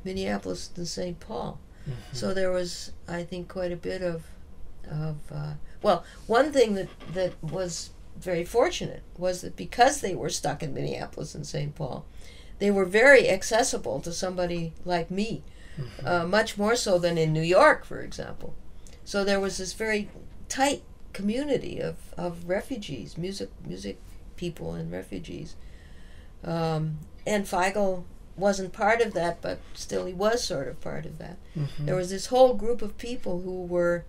Minneapolis and St. Paul. Mhm. So there was, I think, quite a bit of, of uh, well, one thing that that was very fortunate was that because they were stuck in Minneapolis and St. Paul, they were very accessible to somebody like me, Mhm. uh, much more so than in New York, for example. So there was this very tight community of, of refugees, music music people and refugees. Um, and Feigl wasn't part of that, but still he was sort of part of that. Mhm. There was this whole group of people who were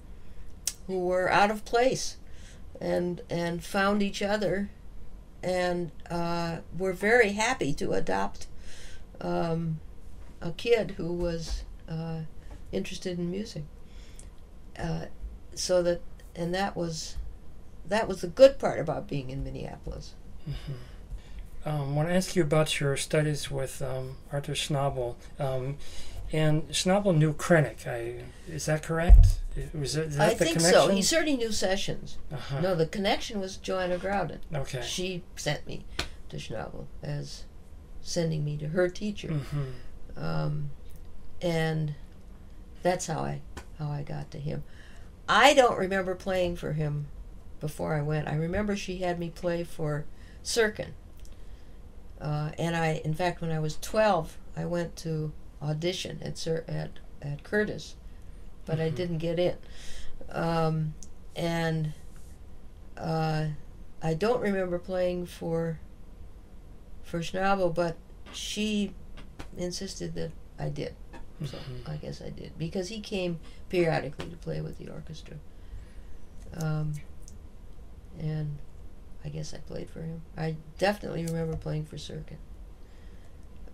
who were out of place and and found each other and uh, were very happy to adopt um, a kid who was uh, interested in music. Uh, so that and that was that was the good part about being in Minneapolis. Um, I want to ask you about your studies with um, Arthur Schnabel. Um, and Schnabel knew Krenek. I, is that correct? I- Was is that I think connection? so. He certainly knew Sessions. uh-huh. No, the connection was Joanna Graudan. Okay. She sent me to Schnabel as sending me to her teacher. hmm um, and that's how I how I got to him. I don't remember playing for him before I went. I remember she had me play for Serkin, uh, and I, in fact, when I was twelve, I went to audition at Sir at at Curtis, but I Mhm. didn't get in. Um, and uh, I don't remember playing for for Schnabel, but she insisted that I did. So Mhm. I guess I did because he came periodically to play with the orchestra. Um, and I guess I played for him. I definitely remember playing for Serkin.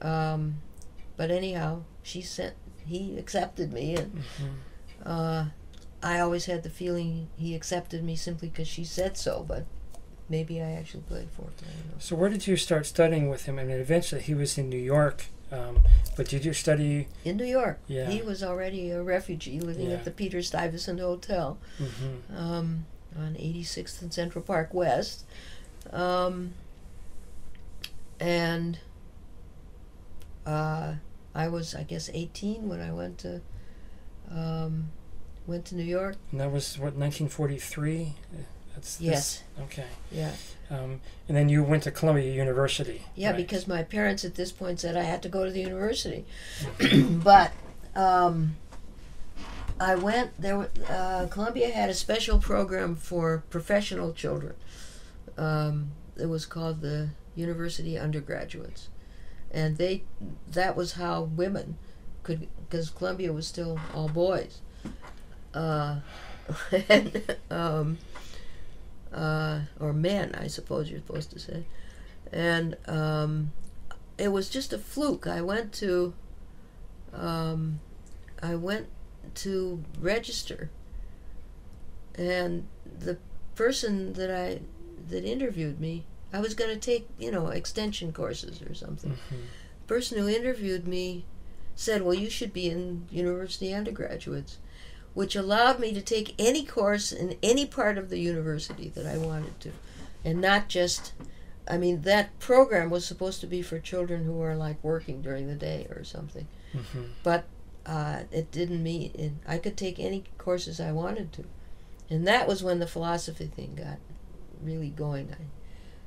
Um, but anyhow, she sent. He accepted me, and Mhm. uh, I always had the feeling he accepted me simply because she said so. But maybe I actually played for him. I don't know. So where did you start studying with him? I mean, eventually he was in New York, um, but did you study? In New York, Yeah. he was already a refugee living Yeah. at the Peter Stuyvesant Hotel. hmm um, on 86th and Central Park West. Um, and uh, I was, I guess, 18 when I went to um, went to New York. And that was what 1943. That's this- Yes. okay. Yeah, Um, and then you went to Columbia University. yeah, right? because my parents at this point said I had to go to the university, but um, I went there. Uh, Columbia had a special program for professional children. Um, it was called the University Undergraduates, and they that was how women could because Columbia was still all boys. Uh, and, um, uh, or men, I suppose you're supposed to say. And um, it was just a fluke. I went to, um, I went to register, and the person that I that interviewed me, I was going to take you know extension courses or something. Mhm. person who interviewed me said, "Well, you should be in university undergraduates," which allowed me to take any course in any part of the university that I wanted to, and not just. I mean, that program was supposed to be for children who are like working during the day or something, Mhm. but uh, it didn't mean it, I could take any courses I wanted to, and that was when the philosophy thing got really going. I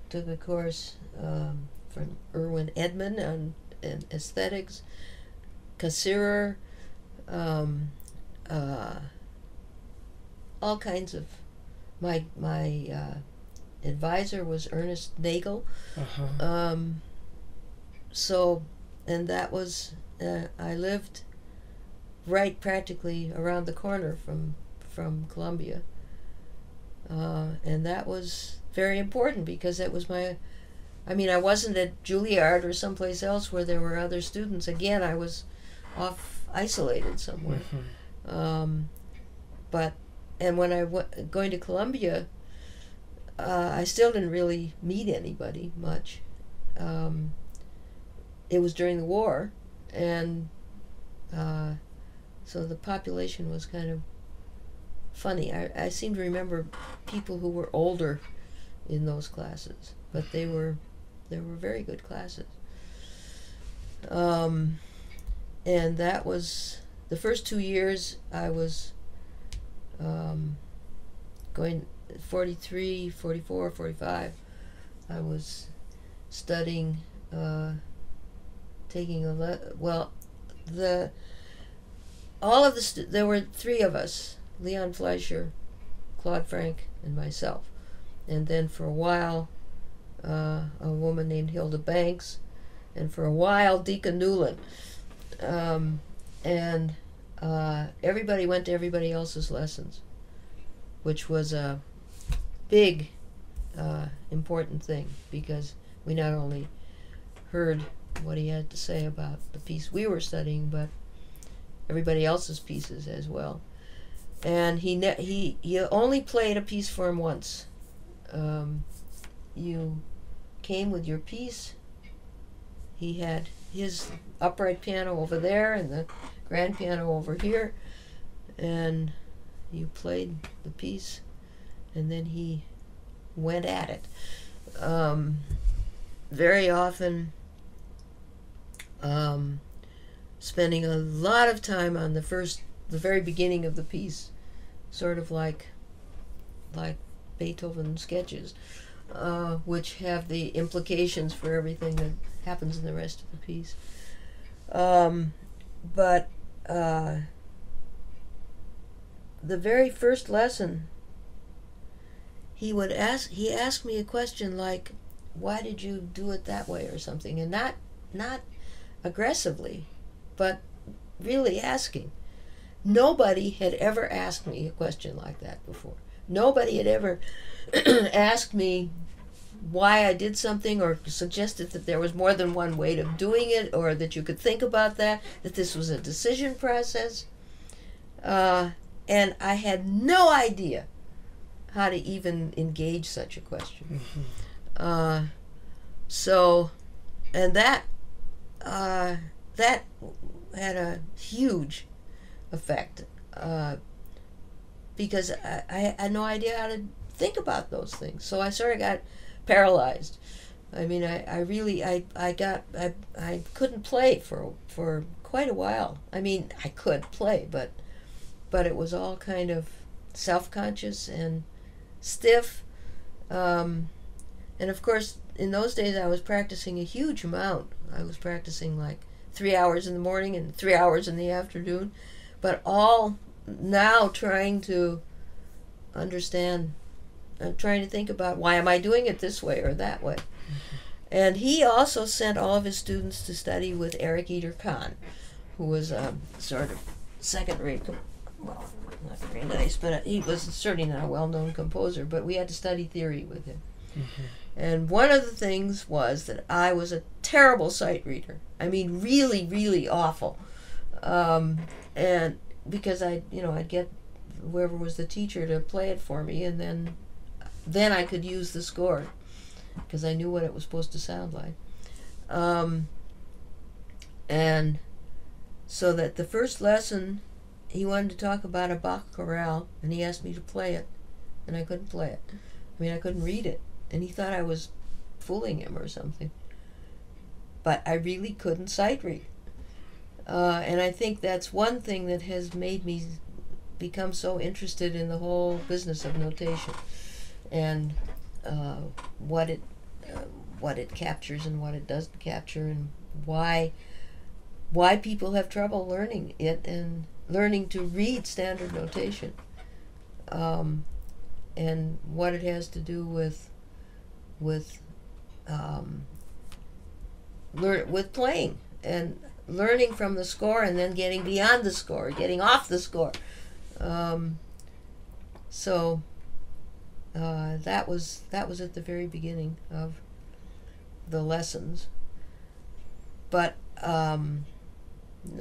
took a course um, from Irwin Edman on, on aesthetics, Cassirer, um, uh, all kinds of. My my uh, advisor was Ernest Nagel. Uh-huh. Um, so, and that was uh, I lived right practically around the corner from from Columbia, uh, and that was very important because that was my. I mean, I wasn't at Juilliard or someplace else where there were other students. Again, I was off isolated somewhere. Mhm. Um, but and when I went going to Columbia, uh, I still didn't really meet anybody much. Um, it was during the war, and uh, so the population was kind of funny. I, I seem to remember people who were older in those classes, but they were they were very good classes. Um, and that was the first two years I was um, going 43, 44, 45. I was studying, uh, taking a le- well, the all of the there were three of us: Leon Fleisher, Claude Frank, and myself. And then for a while, uh, a woman named Hilda Banks and for a while Deacon Newland. Um, and uh, everybody went to everybody else's lessons, which was a big, uh, important thing because we not only heard what he had to say about the piece we were studying, but everybody else's pieces as well. And he he he only played a piece for him once. Um, you came with your piece. He had his upright piano over there and the grand piano over here, and you played the piece, and then he went at it. Um, very often, um, spending a lot of time on the first, the very beginning of the piece, sort of like, like Beethoven sketches, uh, which have the implications for everything that happens in the rest of the piece. Um, but uh, the very first lesson, he would ask. He asked me a question like, "Why did you do it that way?" or something, and not not aggressively, but really asking. Nobody had ever asked me a question like that before. Nobody had ever asked me why I did something or suggested that there was more than one way of doing it or that you could think about that, that this was a decision process. Uh, and I had no idea how to even engage such a question. Mm-hmm. Uh, so, and that uh, that had a huge effect uh, because I, I had no idea how to think about those things. So I sort of got paralyzed. I mean, I, I really I, I got I, I couldn't play for for quite a while. I mean, I could play, but but it was all kind of self-conscious and stiff. Um, and of course, in those days, I was practicing a huge amount. I was practicing like three hours in the morning and three hours in the afternoon, but all now trying to understand I'm trying to think about why am I doing it this way or that way. And he also sent all of his students to study with Erich Itor Kahn, who was a sort of second rate, well, not very nice, but he was certainly not a well known composer, but we had to study theory with him. Mm-hmm. And one of the things was that I was a terrible sight reader. I mean, really, really awful. Um, and because I, you know, I'd get whoever was the teacher to play it for me, and then then I could use the score because I knew what it was supposed to sound like. Um, and so that the first lesson, he wanted to talk about a Bach chorale, and he asked me to play it, and I couldn't play it. I mean, I couldn't read it, and he thought I was fooling him or something. But I really couldn't sight read. Uh, and I think that's one thing that has made me become so interested in the whole business of notation and uh, what it uh, what it captures and what it doesn't capture and why why people have trouble learning it and learning to read standard notation. Um, and what it has to do with with um, learn with playing and learning from the score and then getting beyond the score getting off the score. Um, so uh, that was that was at the very beginning of the lessons. But um,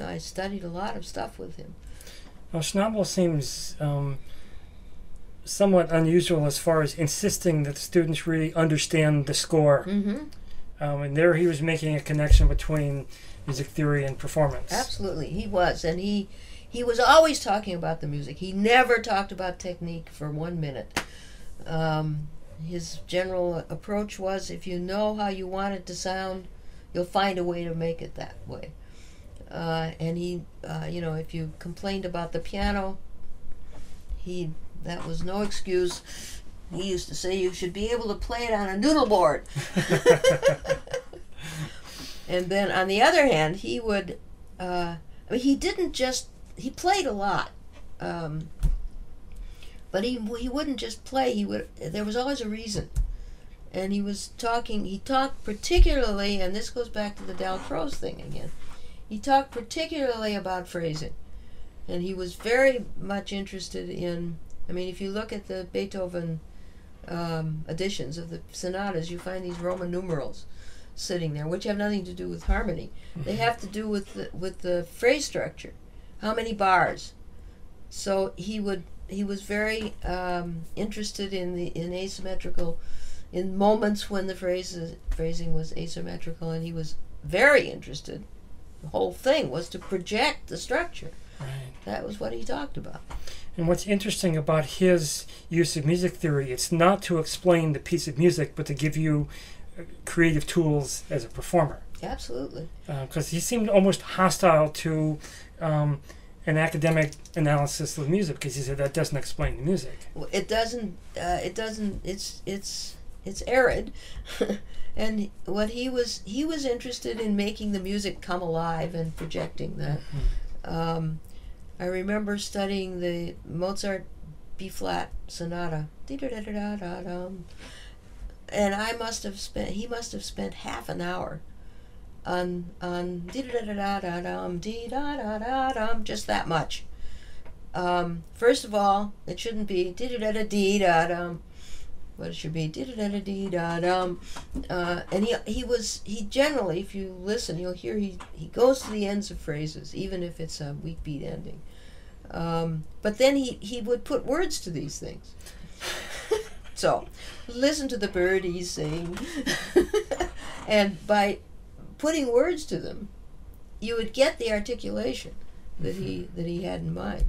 I studied a lot of stuff with him. Well, Schnabel seems um, somewhat unusual as far as insisting that the students really understand the score. Mm-hmm. Um, and there he was making a connection between music theory and performance. Absolutely, he was, and he he was always talking about the music. He never talked about technique for one minute. Um, his general approach was if you know how you want it to sound, you'll find a way to make it that way. Uh, and he, uh, you know, if you complained about the piano, he that was no excuse. He used to say you should be able to play it on a noodle board. and then on the other hand, he would, uh, I mean, he didn't just he played a lot. Um, but he he wouldn't just play. He would. There was always a reason, and he was talking. He talked particularly, and this goes back to the Dalcroze thing again. He talked particularly about phrasing, and he was very much interested in. I mean, if you look at the Beethoven um, editions of the sonatas, you find these Roman numerals sitting there, which have nothing to do with harmony. They have to do with the, with the phrase structure. How many bars? So he would he was very um, interested in the in asymmetrical, in moments when the phrases phrasing was asymmetrical, and he was very interested. The whole thing was to project the structure. Right. That was what he talked about. And what's interesting about his use of music theory, it's not to explain the piece of music, but to give you uh, creative tools as a performer. Absolutely. Because he seemed almost hostile to um, an academic analysis of music, because he said that doesn't explain the music. Well, It doesn't. Uh, it doesn't. It's it's it's arid, and what he was he was interested in making the music come alive and projecting that. Um, I remember studying the Mozart B flat sonata, and I must have spent. He must have spent half an hour on on dee-da-da-da-da-dum, dee-da-da-da-dum, just that much. Um, first of all, it shouldn't be dee-da-da-da-dee-da-dum. What it should be dee-da-da-da-dee-da-dum. Uh, and he he was he generally, if you listen, you'll hear he he goes to the ends of phrases, even if it's a weak beat ending. Um, but then he he would put words to these things. so, listen to the birdies sing, and by putting words to them, you would get the articulation that he that he had in mind.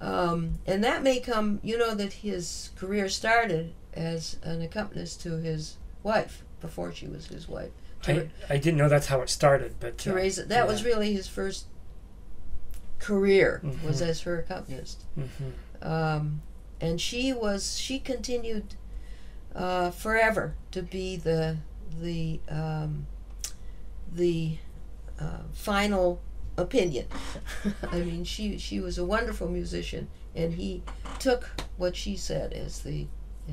Um, and that may come, you know, that his career started as an accompanist to his wife before she was his wife. I, I didn't know that's how it started, but uh, Teresa, that was really his first career was Mhm. as her accompanist. Mhm. Um, and she was she continued uh, forever to be the the um, the uh, final opinion. I mean, she she was a wonderful musician, and he took what she said as the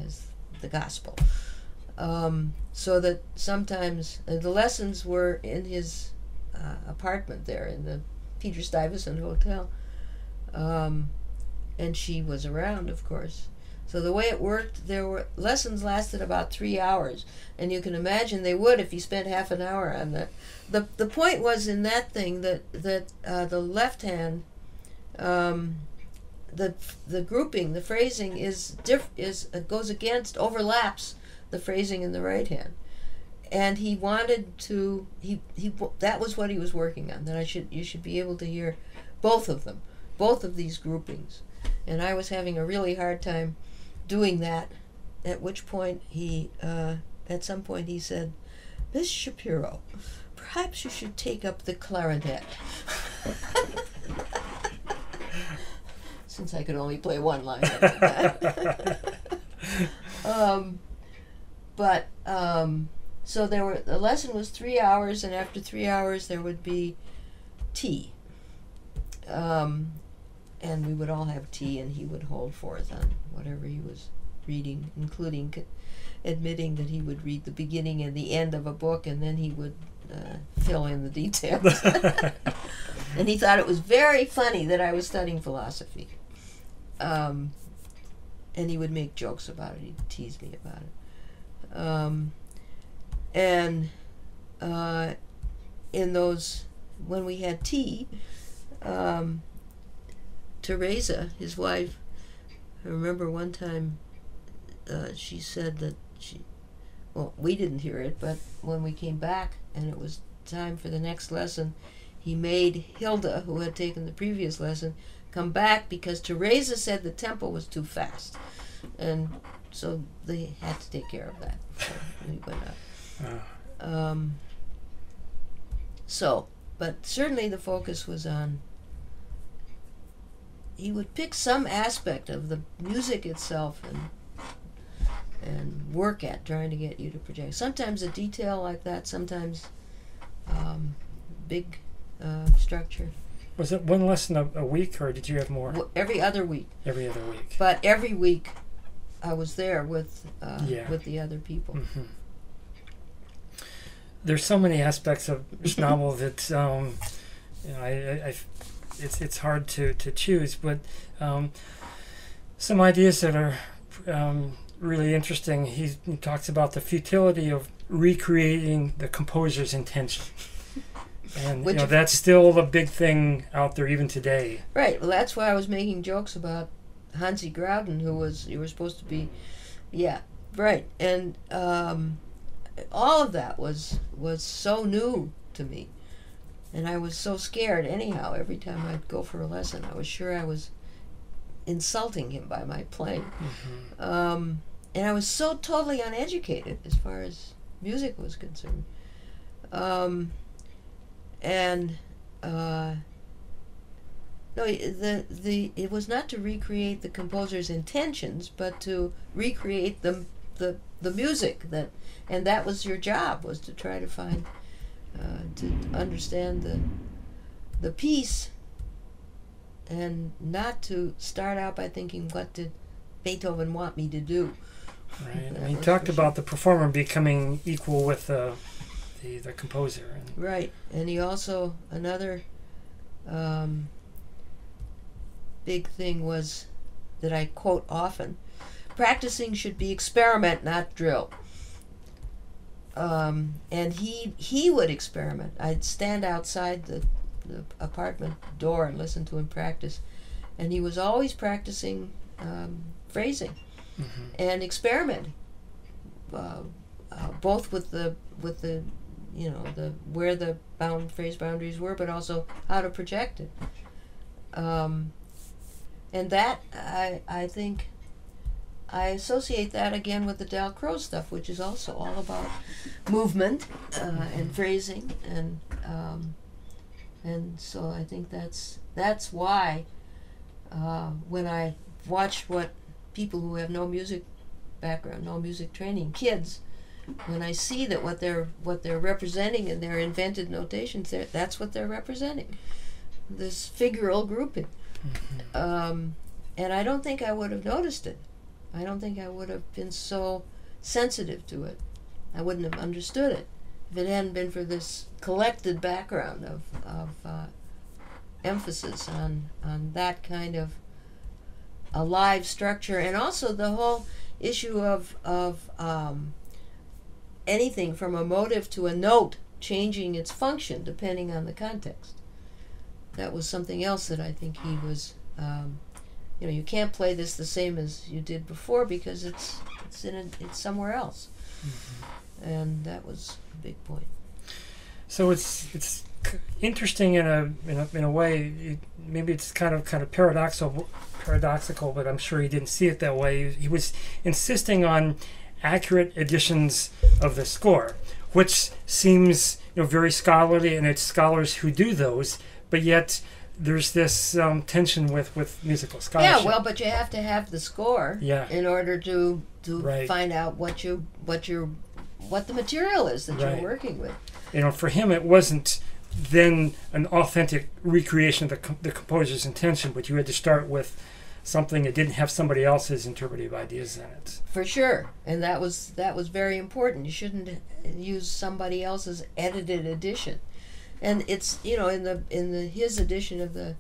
as the gospel. Um, so that sometimes uh, the lessons were in his uh, apartment there in the Peter Stuyvesant Hotel, um, and she was around, of course. So the way it worked, there were lessons lasted about three hours, and you can imagine they would if you spent half an hour on that. the The point was in that thing that that uh, the left hand, um, the the grouping, the phrasing is diff is uh, goes against overlaps the phrasing in the right hand, and he wanted to he he that was what he was working on. That I should you should be able to hear both of them, both of these groupings, and I was having a really hard time doing that. At which point he, uh, at some point he said, "Miss Shapiro, perhaps you should take up the clarinet." Since I could only play one line. Um, but um, so there were the lesson was three hours, and after three hours there would be tea. Um, and we would all have tea, and he would hold forth on whatever he was reading, including c- admitting that he would read the beginning and the end of a book, and then he would uh, fill in the details. and he thought it was very funny that I was studying philosophy. Um, and he would make jokes about it. He'd tease me about it. Um, and uh, in those, when we had tea, um, Teresa, his wife, I remember one time uh, she said that she, well, we didn't hear it, but when we came back and it was time for the next lesson, he made Hilda, who had taken the previous lesson, come back because Teresa said the tempo was too fast. And so they had to take care of that. So we went up. Uh, Um, so, but certainly the focus was on. He would pick some aspect of the music itself and and work at trying to get you to project. Sometimes a detail like that. Sometimes um, big uh, structure. was it one lesson a, a week, or did you have more W- every other week, every other week? but every week I was there with uh, Yeah. with the other people. hmm There's so many aspects of this novel that um, you know, I, I, I it's it's hard to, to choose, but um, some ideas that are um, really interesting. He's, he talks about the futility of recreating the composer's intention, and Which you know that's still a big thing out there even today. Right. Well, that's why I was making jokes about Hansi Graudan, who was you were supposed to be, yeah, right. And um, all of that was was so new to me, and I was so scared. Anyhow, every time I'd go for a lesson, I was sure I was insulting him by my playing. Um, and I was so totally uneducated as far as music was concerned. Um, and uh, no, the the it was not to recreate the composer's intentions, but to recreate the the the music that, and that was your job was to try to find, uh, to understand the the piece. And not to start out by thinking, what did Beethoven want me to do? Right. And he talked for sure. about the performer becoming equal with the the, the composer. And, Right, and he also another um, big thing was that I quote often: practicing should be experiment, not drill. Um, and he he would experiment. I'd stand outside the, the apartment door and listen to him practice, and he was always practicing um, phrasing Mhm. and experimenting, uh, uh, both with the with the you know the where the bound phrase boundaries were, but also how to project it. Um, and that I I think I associate that again with the Dalcroze stuff, which is also all about movement uh, and phrasing, and um, and so I think that's that's why uh, when I watch what people who have no music background, no music training, kids, when I see that what they're what they're representing in their invented notations, that's what they're representing, this figural grouping. Um, and I don't think I would have noticed it. I don't think I would have been so sensitive to it. I wouldn't have understood it if it hadn't been for this collected background of of uh, emphasis on on that kind of a live structure, and also the whole issue of of um, anything from a motive to a note changing its function depending on the context. That was something else that I think he was. Um, you know, you can't play this the same as you did before because it's it's in a, it's somewhere else, mm-hmm. and that was a big point. So it's it's interesting in a in a, in a way. It, maybe it's kind of kind of paradoxical, paradoxical, but I'm sure he didn't see it that way. He was insisting on accurate editions of the score, which seems you know very scholarly, and it's scholars who do those. But yet there's this um, tension with with musical scholarship. Yeah, well, but you have to have the score Yeah. in order to to Right. find out what you what you what the material is that Right. you're working with. you know, for him, it wasn't then an authentic recreation of the, com- the composer's intention, but you had to start with something that didn't have somebody else's interpretive ideas in it. For sure, and that was that was very important. You shouldn't use somebody else's edited edition, and it's you know in the in the his edition of the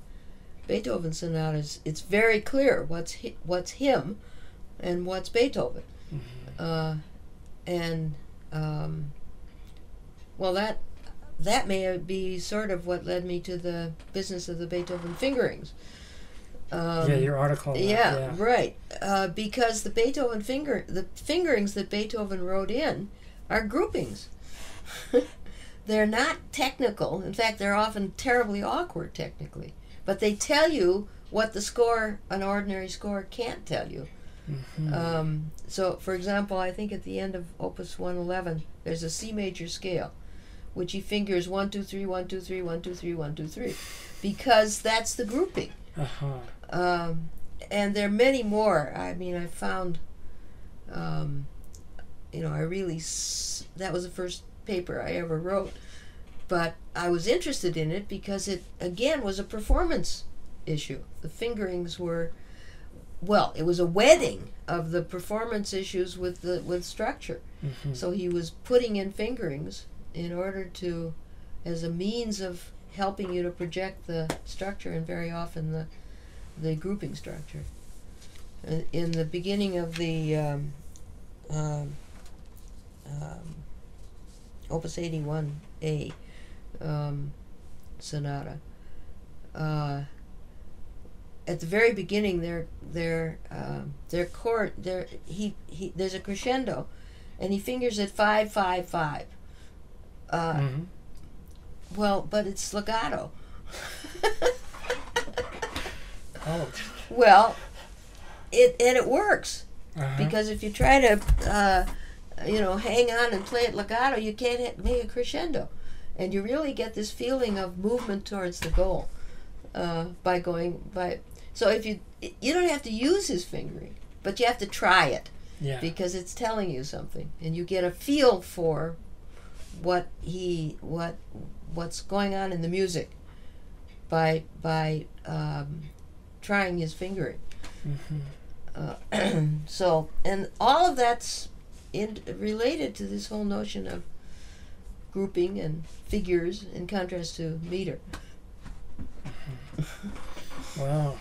Beethoven sonatas, it's very clear what's hi, what's him, and what's Beethoven, uh, and um, well that that may be sort of what led me to the business of the Beethoven fingerings. Um, yeah, your article. yeah, yeah. right. Uh, because the Beethoven finger, the fingerings that Beethoven wrote in, are groupings. they're not technical. In fact, they're often terribly awkward technically. But they tell you what the score, an ordinary score, can't tell you. Mhm. Um, so, for example, I think at the end of Opus 111, there's a C major scale, which he fingers 1, 2, 3, 1, 2, 3, 1, 2, 3, 1, 2, 3, because that's the grouping. uh-huh. Um, and there are many more. I mean, I found, um, you know, I really, s- that was the first paper I ever wrote. But I was interested in it because it, again, was a performance issue. The fingerings were, well, it was a wedding of the performance issues with the with structure. Mhm. So he was putting in fingerings in order to, as a means of helping you to project the structure, and very often the, the grouping structure. In, in the beginning of the um, um, um, Opus 81A um, sonata, uh, at the very beginning, their their um, their chord, their he, he there's a crescendo, and he fingers at five five five. Uh, Mhm. Well, but it's legato. Oh. well, it and it works Uh-huh. because if you try to, uh, you know, hang on and play it legato, you can't hit, make a crescendo, and you really get this feeling of movement towards the goal uh, by going by. So if you you don't have to use his fingering, but you have to try it yeah. because it's telling you something, and you get a feel for what he what what's going on in the music by by um, trying his fingering. Mhm. Uh, so, and all of that's in, related to this whole notion of grouping and figures in contrast to meter. Wow.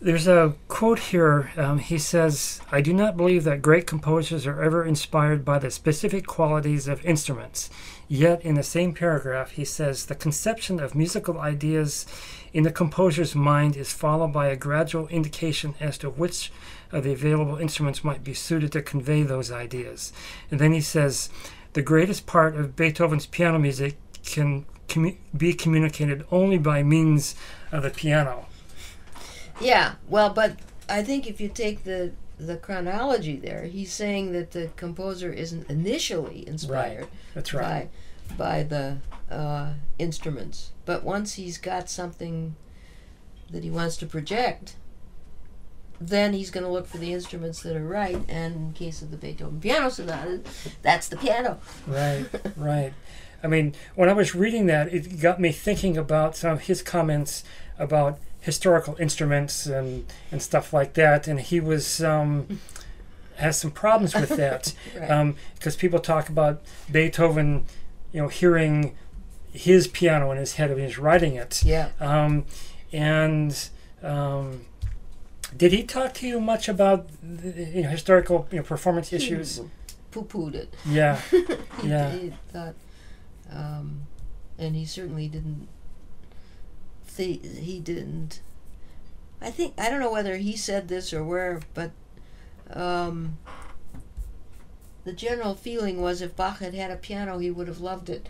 There's a quote here. Um, he says, I do not believe that great composers are ever inspired by the specific qualities of instruments. Yet, in the same paragraph, he says, the conception of musical ideas in the composer's mind is followed by a gradual indication as to which of the available instruments might be suited to convey those ideas. And then he says, the greatest part of Beethoven's piano music can commu- be communicated only by means of the piano. Yeah, well, but I think if you take the the chronology there, he's saying that the composer isn't initially inspired Right. That's right. by by the uh, instruments, but once he's got something that he wants to project, then he's going to look for the instruments that are right. And in case of the Beethoven piano sonata, that's the piano. Right, right. I mean, when I was reading that, it got me thinking about some of his comments about historical instruments and, and stuff like that. And he was um, has some problems with that Right. because people talk about Beethoven, you know, hearing his piano in his head when he's writing it. yeah. Um, and um, did he talk to you much about the, you know, historical you know, performance issues? Poo pooed it. Yeah, he, Yeah. he thought, um, and he certainly didn't. Th- he didn't. I think I don't know whether he said this or where, but um, the general feeling was if Bach had had a piano, he would have loved it.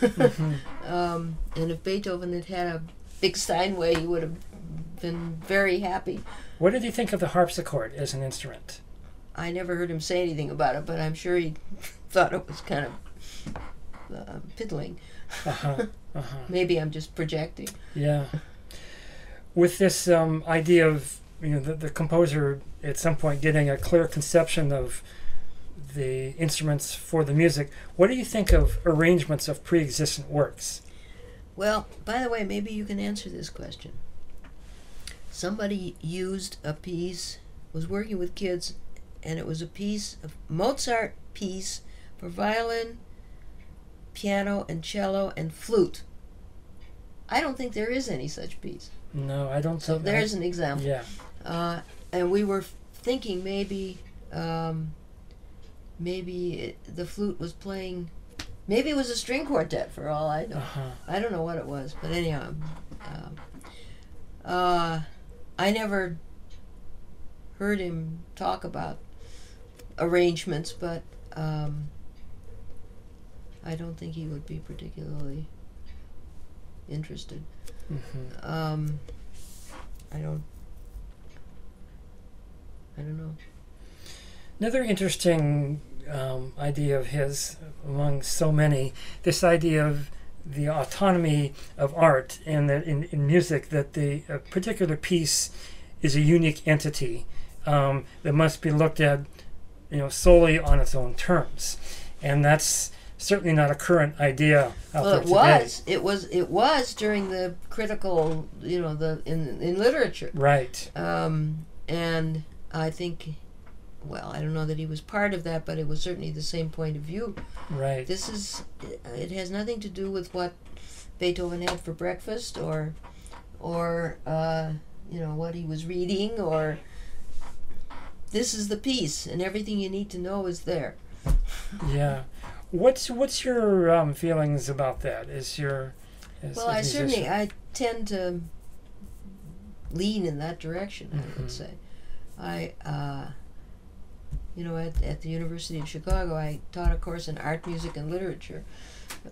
Mhm. um, and if Beethoven had had a big Steinway, he would have been very happy. What did you think of the harpsichord as an instrument? I never heard him say anything about it, but I'm sure he thought it was kind of uh, piddling. Uh-huh. Uh-huh. Maybe I'm just projecting. Yeah. With this um, idea of you know the, the composer at some point getting a clear conception of the instruments for the music, what do you think of arrangements of pre-existent works? Well, by the way, maybe you can answer this question. Somebody used a piece, was working with kids, and it was a piece of Mozart piece for violin, piano, and cello and flute. I don't think there is any such piece. No, I don't So think there's an example. Yeah. Uh, and we were thinking maybe, um, maybe it, the flute was playing. Maybe it was a string quartet for all I know. Uh-huh. I don't know what it was, but anyhow, um, uh, I never heard him talk about arrangements, but um, I don't think he would be particularly interested. hmm Um, I don't. I don't know. Another interesting um, idea of his, among so many, this idea of the autonomy of art and that in, in music that the a particular piece is a unique entity um, that must be looked at, you know, solely on its own terms, and that's certainly not a current idea well, it today. was. It was. It was during the critical. You know, the in in literature. Right. Um, and I think, well, I don't know that he was part of that, but it was certainly the same point of view. Right. This is, it has nothing to do with what Beethoven had for breakfast or, or uh, you know what he was reading or. This is the piece, and everything you need to know is there. yeah. What's what's your um, feelings about that? Is your as Well, I certainly? I tend to lean in that direction. I Mhm. would say, I uh, you know at at the University of Chicago I taught a course in art, music, and literature,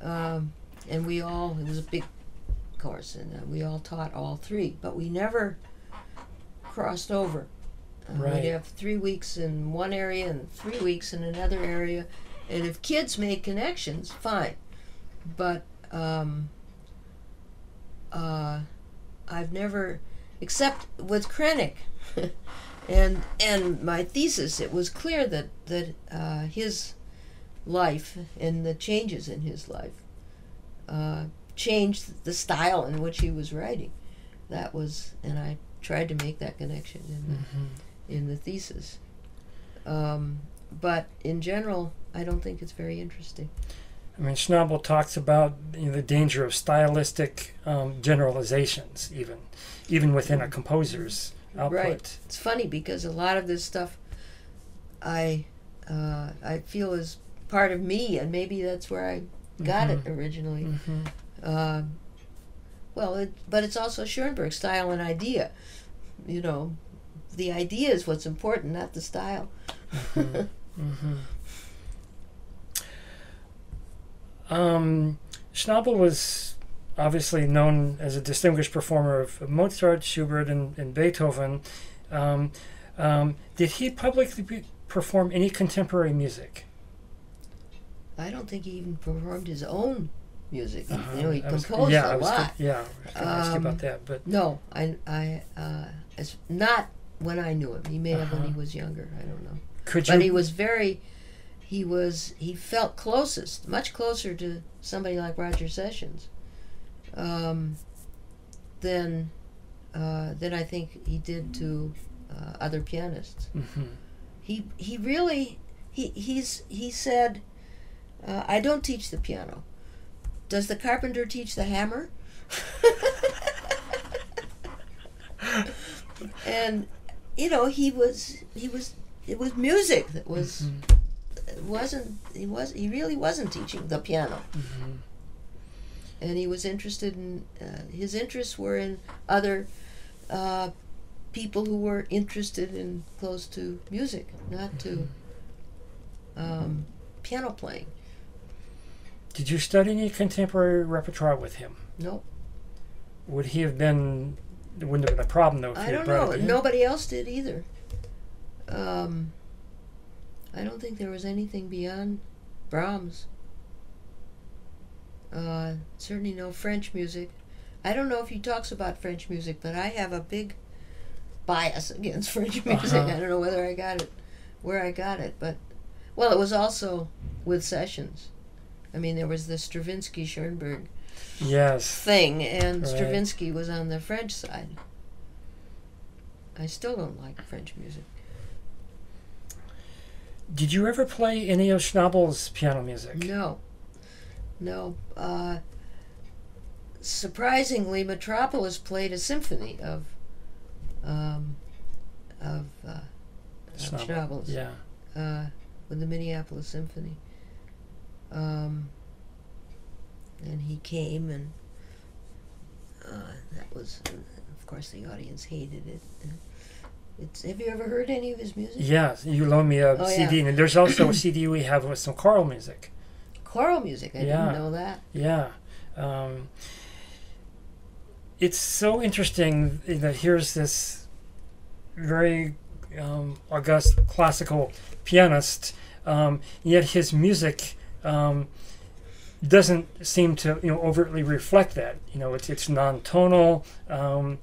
um, and we all it was a big course, and uh, we all taught all three, but we never crossed over. Uh, Right. We'd have three weeks in one area and three weeks in another area, and if kids made connections, fine, but um, uh, I've never, except with Krenek, and and my thesis, it was clear that that uh, his life and the changes in his life uh, changed the style in which he was writing. That was, and I tried to make that connection in the Mhm. in the thesis. Um, but in general, I don't think it's very interesting. I mean, Schnabel talks about you know, the danger of stylistic um, generalizations, even even within a composer's output. Right. It's funny because a lot of this stuff I uh, I feel is part of me, and maybe that's where I got it originally. hmm Um, well, it, but it's also Schoenberg style and idea. You know, the idea is what's important, not the style. hmm Um, Schnabel was obviously known as a distinguished performer of Mozart, Schubert, and, and Beethoven. Um, um, did he publicly be, perform any contemporary music? I don't think he even performed his own music. Uh-huh. You know, he I was- composed yeah, a was lot. yeah, I was going to ask you Um, about that, but No, I, I, uh, it's not when I knew him. He may have when he Uh-huh. was younger. I don't know. could you? But he was very, he was, he felt closest, much closer to somebody like Roger Sessions, um, than, uh, than I think he did to uh, other pianists. Mhm. He he really he he's he said, uh, I don't teach the piano. Does the carpenter teach the hammer? and you know he was he was it was music that was Mhm. it wasn't he was he really wasn't teaching the piano Mhm. And he was interested in uh, his interests were in other uh, people who were interested in close to music not to um, piano playing Did you study any contemporary repertoire with him? nope Would he have been? It wouldn't have been a problem though. If I don't had brought know nobody else did either um, I don't think there was anything beyond Brahms uh, certainly no French music I don't know if he talks about French music but I have a big bias against French music Uh-huh. I don't know whether I got it where I got it but well it was also with sessions I mean there was the Stravinsky Schoenberg Yes. thing, and Right. Stravinsky was on the French side. I still don't like French music. Did you ever play any of Schnabel's piano music? No, no. Uh, surprisingly, Mitropoulos played a symphony of um, of, uh, of Schnabel's Yeah. uh, with the Minneapolis Symphony. Um, and he came, and uh, that was, of course, the audience hated it. It's. Have you ever heard any of his music? Yeah. You loaned me a Oh, CD, and there's also a CD we have with some choral music. Choral music. I Yeah. didn't know that. Yeah. Um, it's so interesting that here's this very um, august classical pianist, um, yet his music um, doesn't seem to you know overtly reflect that. You know, it's it's non-tonal, um,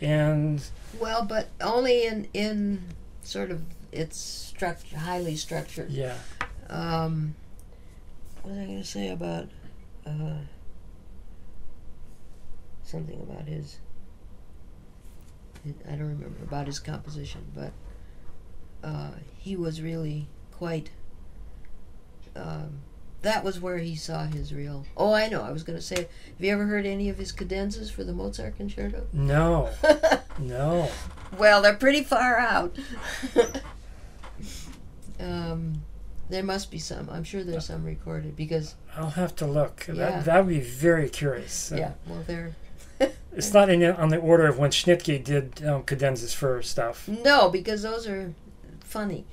and Well, but only in in sort of it's struct highly structured. yeah, Um, was I going to say about uh, something about his? I don't remember about his composition, but uh, he was really quite. Um, that was where he saw his real. Oh, I know. I was going to say, have you ever heard any of his cadenzas for the Mozart concerto? No, no. well, they're pretty far out. um, there must be some. I'm sure there's some recorded because I'll have to look. Yeah. That that would be very curious. Uh, yeah, well, they're It's not in, on the order of when Schnittke did um, cadenzas for stuff. no because those are funny.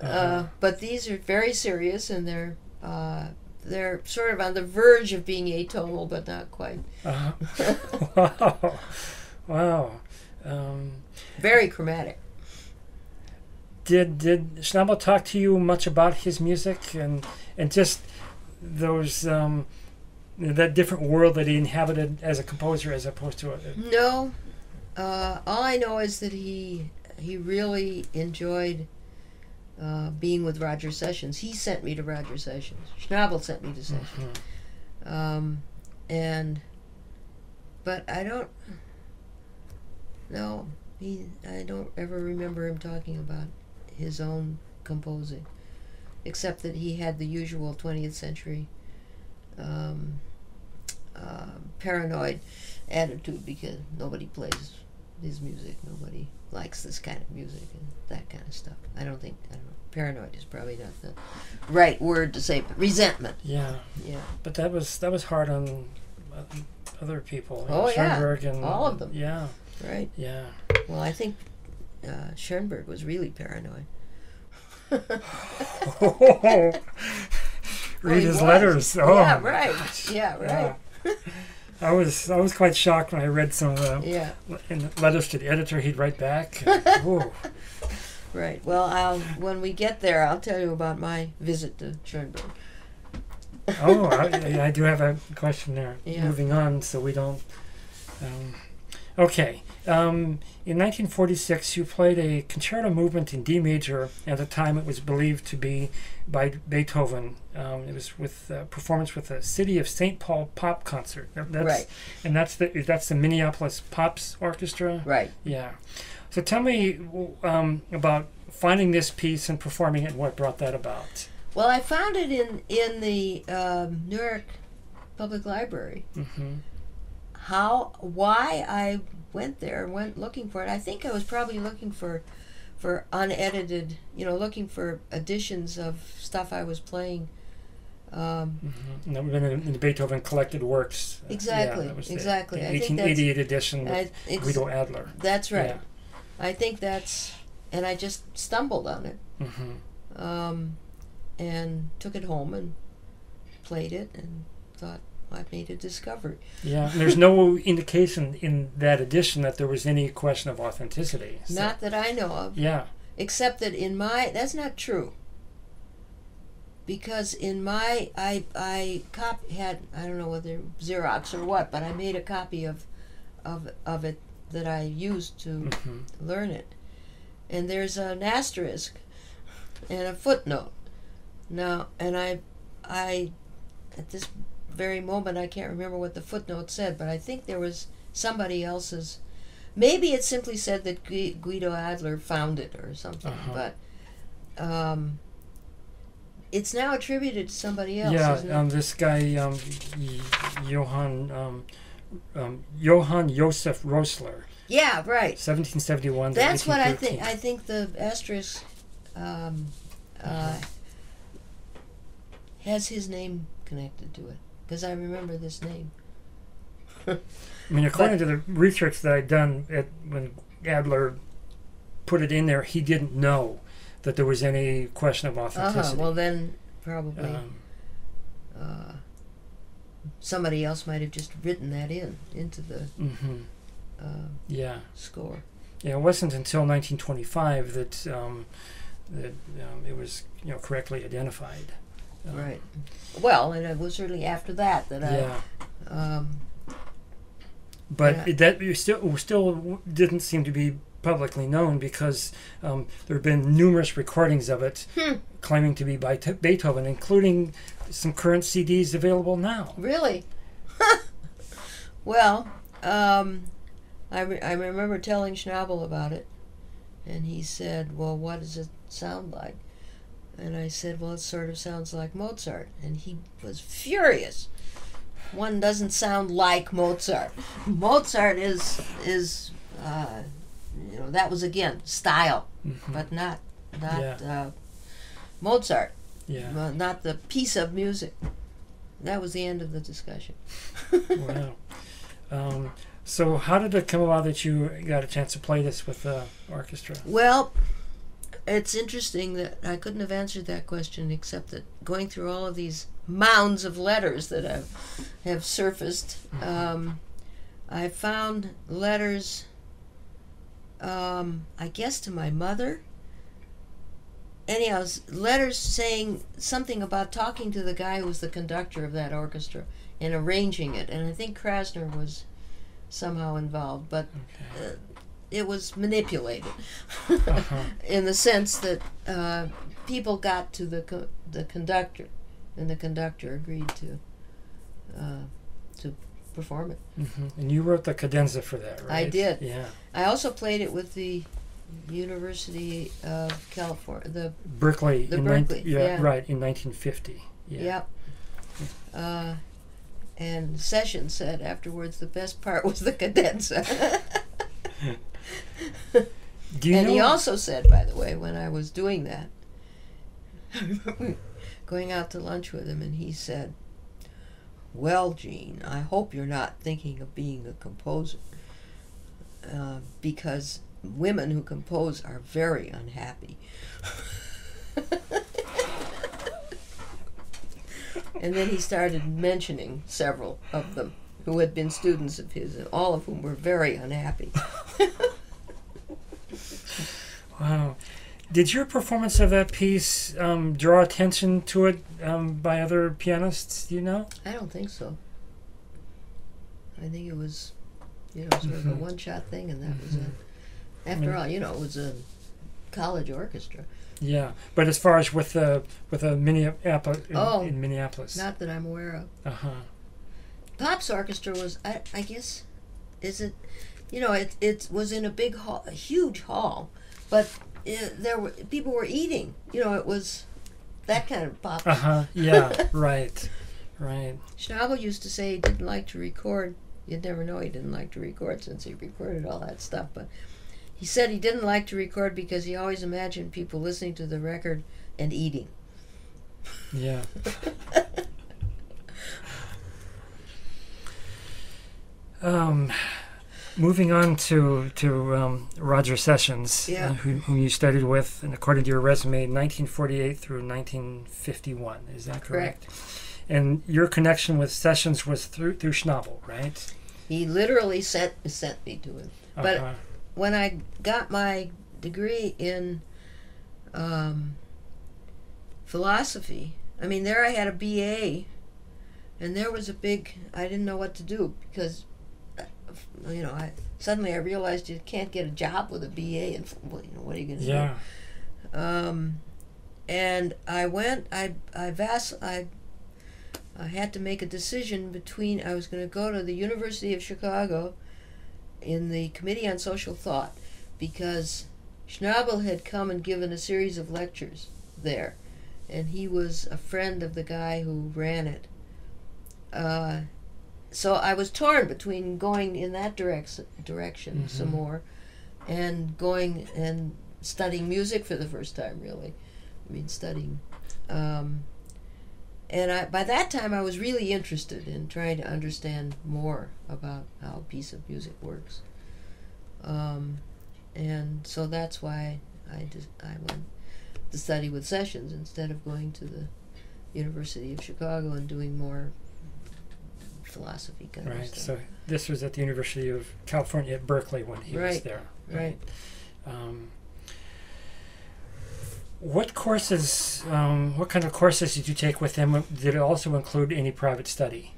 uh Uh-huh. but these are very serious and they're uh, they're sort of on the verge of being atonal, but not quite. Uh, wow, wow. Um, Very chromatic. Did did Schnabel talk to you much about his music and and just those um, that different world that he inhabited as a composer as opposed to a, No, uh, all I know is that he he really enjoyed uh, being with Roger Sessions. He sent me to Roger Sessions. Schnabel sent me to Sessions. Mhm. Um, and but I don't. No, he. I don't ever remember him talking about his own composing, except that he had the usual twentieth century um, uh, paranoid attitude because nobody plays his music, nobody likes this kind of music and that kind of stuff. I don't think. I don't know. Paranoid is probably not the right word to say, but resentment. yeah Yeah. but that was that was hard on other people Oh, know, yeah. Schoenberg and All of them. yeah Right. yeah Well, I think uh, Schoenberg was really paranoid. read his letters oh yeah, right. Yeah, right. I was I was quite shocked when I read some of the Yeah, in letters to the editor he'd write back. Right. Well, I'll when we get there, I'll tell you about my visit to Schoenberg. oh, I, I do have a question there. Yeah. Moving on, so we don't. Um, okay. Um, in 1946, you played a concerto movement in D major. At the time, it was believed to be by Beethoven. Um, it was with a performance with the City of St. Paul Pop Concert. That's, Right. And that's the that's the Minneapolis Pops Orchestra. Right. Yeah. So tell me um, about finding this piece and performing it, and what brought that about. Well, I found it in in the um, Newark Public Library. hmm How, why I went there, went looking for it. I think I was probably looking for, for unedited, you know, looking for editions of stuff I was playing. Um, Mm-hmm. And that would have been in, the Beethoven collected works. Uh, Exactly, Yeah, that was the- exactly. The, I think that's- 1888 edition with I, Guido Adler. that's right. Yeah. I think that's, and I just stumbled on it, hmm um, and took it home and played it, and thought I made a discovery. Yeah. And there's no indication in that edition that there was any question of authenticity. So- Not that I know of. Yeah. except that in my that's not true because in my i i cop had i don't know whether xerox or what but i made a copy of of of it that i used to hmm learn it and there's an asterisk and a footnote now and i i at this very moment i can't remember what the footnote said but i think there was somebody else's maybe it simply said that guido adler found it or something Uh-huh. but um it's now attributed to somebody else Yeah. Um, this guy, um, Johann, um, um, Johann Josef Rosler, yeah right 1771. That's what I think. I think the asterisk um, uh, has his name connected to it because I remember this name. I mean, according to the research that I'd done at, when Adler put it in there, he didn't know that there was any question of Uh huh. authenticity. Well, then probably um, uh, somebody else might have just written that in into the mhm, uh, Yeah, score. yeah. It wasn't until 1925 that um, that um, it was you know correctly identified. Um, Right. Well, and it was certainly after that that Yeah, I. Um, but Yeah. that still still didn't seem to be publicly known because um, there have been numerous recordings of it Hmm. claiming to be by t- Beethoven, including some current CDs available now. Really? well, um, I, re- I remember telling Schnabel about it, and he said, Well, what does it sound like? And I said, Well, it sort of sounds like Mozart. And he was furious. One doesn't sound like Mozart. Mozart is, is uh, you know, that was again style, Mhm. but not, not Yeah. uh, Mozart, yeah. uh, not the piece of music. That was the end of the discussion. wow. Um, so, how did it come about that you got a chance to play this with the orchestra? Well, it's interesting that I couldn't have answered that question except that going through all of these mounds of letters that have have surfaced, um, I found letters. Um, I guess to my mother. Anyhow, letters saying something about talking to the guy who was the conductor of that orchestra and arranging it, and I think Krasner was somehow involved, but Okay. uh, it was manipulated Uh-huh. in the sense that uh, people got to the co- the conductor, and the conductor agreed to uh, to perform it. hmm And you wrote the cadenza for that, right? I did. Yeah. I also played it with the University of California. The Berkeley. The in Berkeley, yeah, yeah. Right in 1950. Yeah. yep. Uh, and Sessions said afterwards the best part was the cadenza. Do you and he also said, by the way, when I was doing that, going out to lunch with him, and he said, "Well, Gene, I hope you're not thinking of being a composer, uh, because women who compose are very unhappy." and then he started mentioning several of them who had been students of his, and all of whom were very unhappy. Wow. Did your performance of that piece um, draw attention to it um, by other pianists? Do you know? I don't think so. I think it was, you know, sort of a Mhm. one-shot thing, and that was Mhm. it. After mean- all, you know, it was a college orchestra. Yeah, but as far as with the with a Minneapolis in, Oh, in Minneapolis, Not that I'm aware of. uh huh. Pop's orchestra was, I, I guess, is it, you know, it it was in a big hall, a huge hall, but it, there were people were eating. You know, it was that kind of pop. Uh huh. Yeah. right. Right. Schnabel used to say he didn't like to record. You'd never know he didn't like to record since he recorded all that stuff. But he said he didn't like to record because he always imagined people listening to the record and eating. Yeah. Um, moving on to to um, Roger Sessions, Yeah. uh, who, whom you studied with, and according to your resume, 1948 through 1951. Is that correct? correct? And your connection with Sessions was through through Schnabel, right? He literally sent sent me to him. But- Uh-huh. When I got my degree in um, philosophy, I mean, there I had a BA, and there was a big. I didn't know what to do because, uh, you know, I suddenly I realized you can't get a job with a BA, and well, you know, what are you going to do? yeah. um, and I went. I I vass. I I had to make a decision between. I was going to go to the University of Chicago in the Committee on Social Thought because Schnabel had come and given a series of lectures there, and he was a friend of the guy who ran it. Uh, so I was torn between going in that direct, direction some Mhm. more, and going and studying music for the first time. Really, I mean studying. Um, and I, by that time, I was really interested in trying to understand more about how a piece of music works. Um, and so that's why I just I went to study with Sessions instead of going to the University of Chicago and doing more philosophy of Right. stuff. So this was at the University of California at Berkeley when he was Right, there. right. Um, what courses? Um, what kind of courses did you take with him? Did it also include any private study?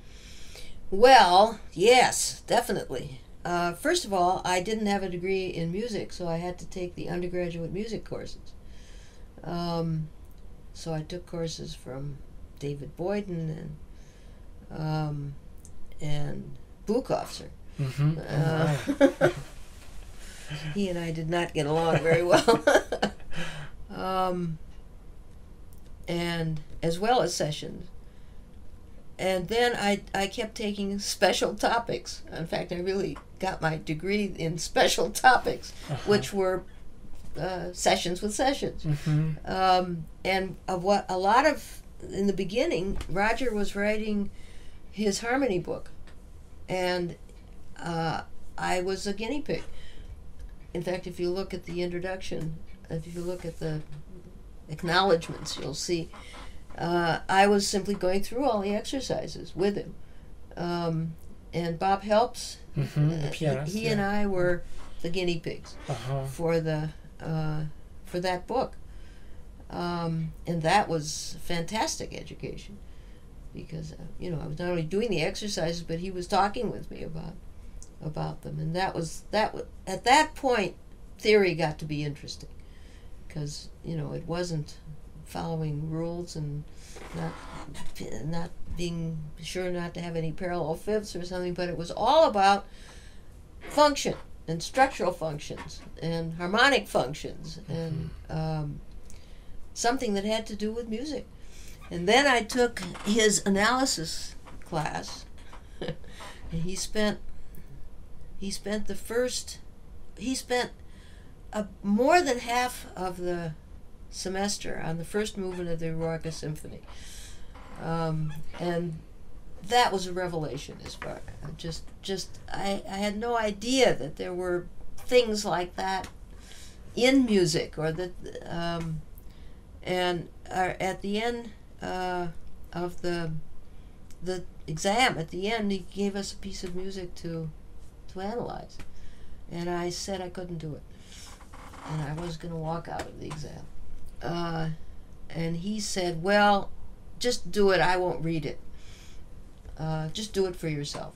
Well, yes, definitely. Uh, first of all, I didn't have a degree in music, so I had to take the undergraduate music courses. Um, so I took courses from David Boyden and um, and Bukofzer. Mm-hmm. Uh, he and I did not get along very well. um, and as well as sessions. And then I, I kept taking special topics. In fact, I really got my degree in special topics, Uh-huh. which were uh, sessions with sessions. Mm-hmm. Um, and of what a lot of in the beginning, Roger was writing his harmony book, and uh, I was a guinea pig. In fact, if you look at the introduction, if you look at the acknowledgments, you'll see uh, I was simply going through all the exercises with him. Um, and Bob Helps, Mm-hmm. uh, pianist. he yeah. and I were the guinea pigs Uh-huh. for the uh, for that book, um, and that was fantastic education because uh, you know I was not only doing the exercises but he was talking with me about about them, and that was that was, at that point theory got to be interesting. Because you know it wasn't following rules and not not being sure not to have any parallel fifths or something, but it was all about function and structural functions and harmonic functions and um, something that had to do with music. And then I took his analysis class, and he spent he spent the first he spent a, more than half of the semester on the first movement of the Eroica Symphony, um, and that was a revelation as far just just I, I had no idea that there were things like that in music or that um, and uh, at the end uh, of the the exam. At the end he gave us a piece of music to to analyze. And I said I couldn't do it. And I was going to walk out of the exam. Uh, and he said well just do it. I won't read it. Uh, just do it for yourself.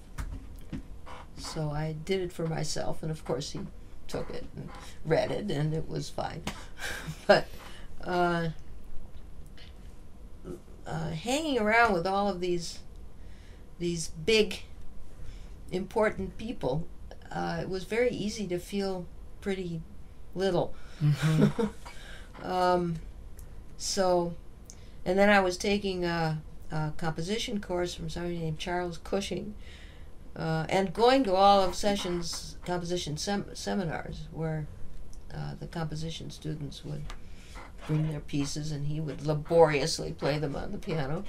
So I did it for myself, and of course he took it and read it, and it was fine. but uh, uh, hanging around with all of these these big, important people, uh, it was very easy to feel pretty little. Mm-hmm. um, so, and then I was taking a, a composition course from somebody named Charles Cushing, uh, and going to all of Sessions' composition sem- seminars where uh, the composition students would bring their pieces and he would laboriously play them on the piano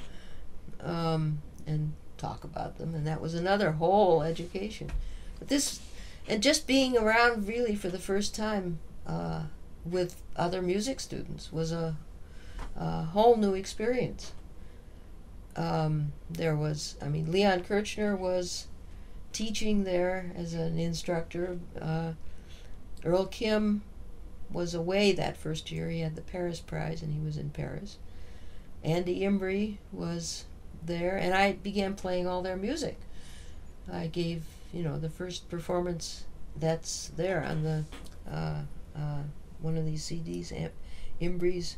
um, and talk about them, and that was another whole education. But this, and just being around really for the first time uh, with other music students was a, a whole new experience. Um, there was, I mean, Leon Kirchner was teaching there as an instructor. Uh, Earl Kim was away that first year. He had the Paris Prize and he was in Paris. Andy Imbrie was there, and I began playing all their music. I gave, you know, the first performance that's there on the uh, uh, one of these CDs, Am- Imbrie's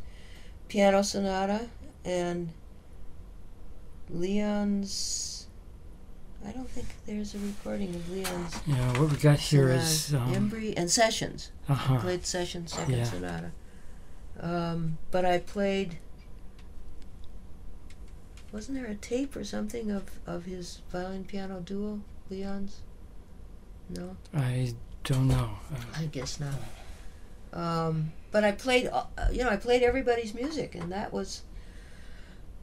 Piano Sonata, and Leon's. I don't think there's a recording of Leon's. Yeah, what we got here sonata. is um, Imbrie and Sessions. uh-huh. Played Sessions second Yeah. sonata. Um, but I played. Wasn't there a tape or something of, of his violin piano duo, Leon's? No, I don't know. Uh, I guess not. Um, but I played, uh, you know, I played everybody's music, and that was,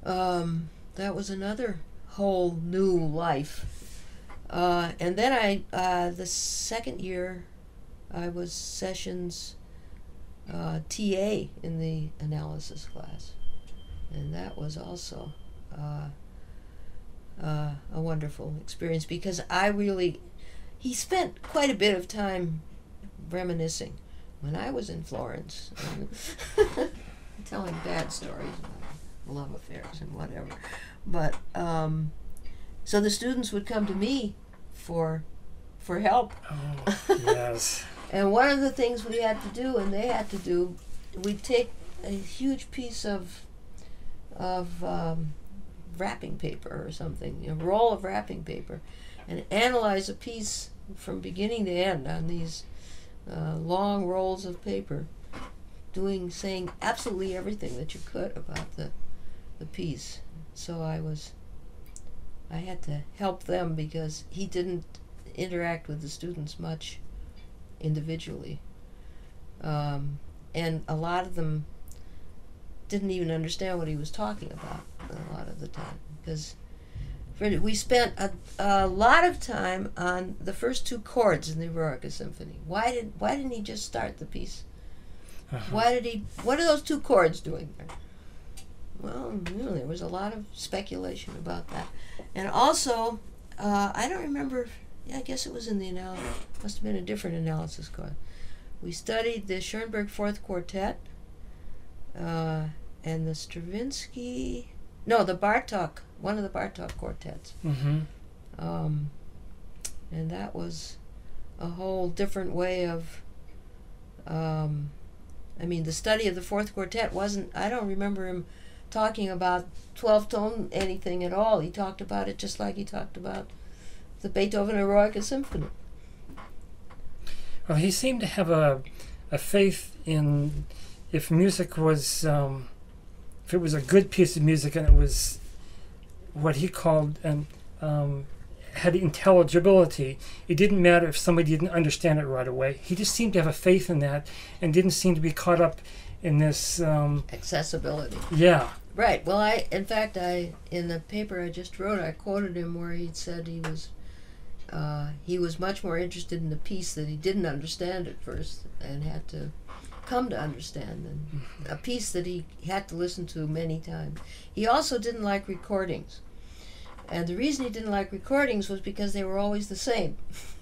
um, that was another whole new life. Uh, and then I, uh, the second year, I was sessions uh, TA in the analysis class, and that was also uh, uh, a wonderful experience because I really, he spent quite a bit of time reminiscing when I was in Florence, telling bad stories, about love affairs and whatever. But um, so the students would come to me for for help. oh, yes. And one of the things we had to do, and they had to do, we'd take a huge piece of of um, wrapping paper or something, a roll of wrapping paper, and analyze a piece from beginning to end on these uh, long rolls of paper, doing saying absolutely everything that you could about the the piece. So I was I had to help them because he didn't interact with the students much individually. Um, and a lot of them didn't even understand what he was talking about a lot of the time because we spent a, a lot of time on the first two chords in the Eroica Symphony. Why did why didn't he just start the piece? Uh-huh. Why did he? What are those two chords doing there? Well, you know, there was a lot of speculation about that, and also uh, I don't remember. Yeah, I guess it was in the analysis. Must have been a different analysis card. We studied the Schoenberg Fourth Quartet uh, and the Stravinsky. No, the Bartok, one of the Bartok quartets. Mm-hmm. Um, and that was a whole different way of. Um, I mean, the study of the fourth quartet wasn't. I don't remember him talking about 12 tone anything at all. He talked about it just like he talked about the Beethoven Eroica Symphony. Well, he seemed to have a, a faith in if music was, um, if it was a good piece of music and it was what he called and um, had intelligibility, it didn't matter if somebody didn't understand it right away. He just seemed to have a faith in that and didn't seem to be caught up in this um, accessibility. Yeah. Right. Well, I, in fact, I in the paper I just wrote, I quoted him where he said he was uh, he was much more interested in the piece that he didn't understand at first and had to come to understand, and a piece that he had to listen to many times. He also didn't like recordings. And the reason he didn't like recordings was because they were always the same.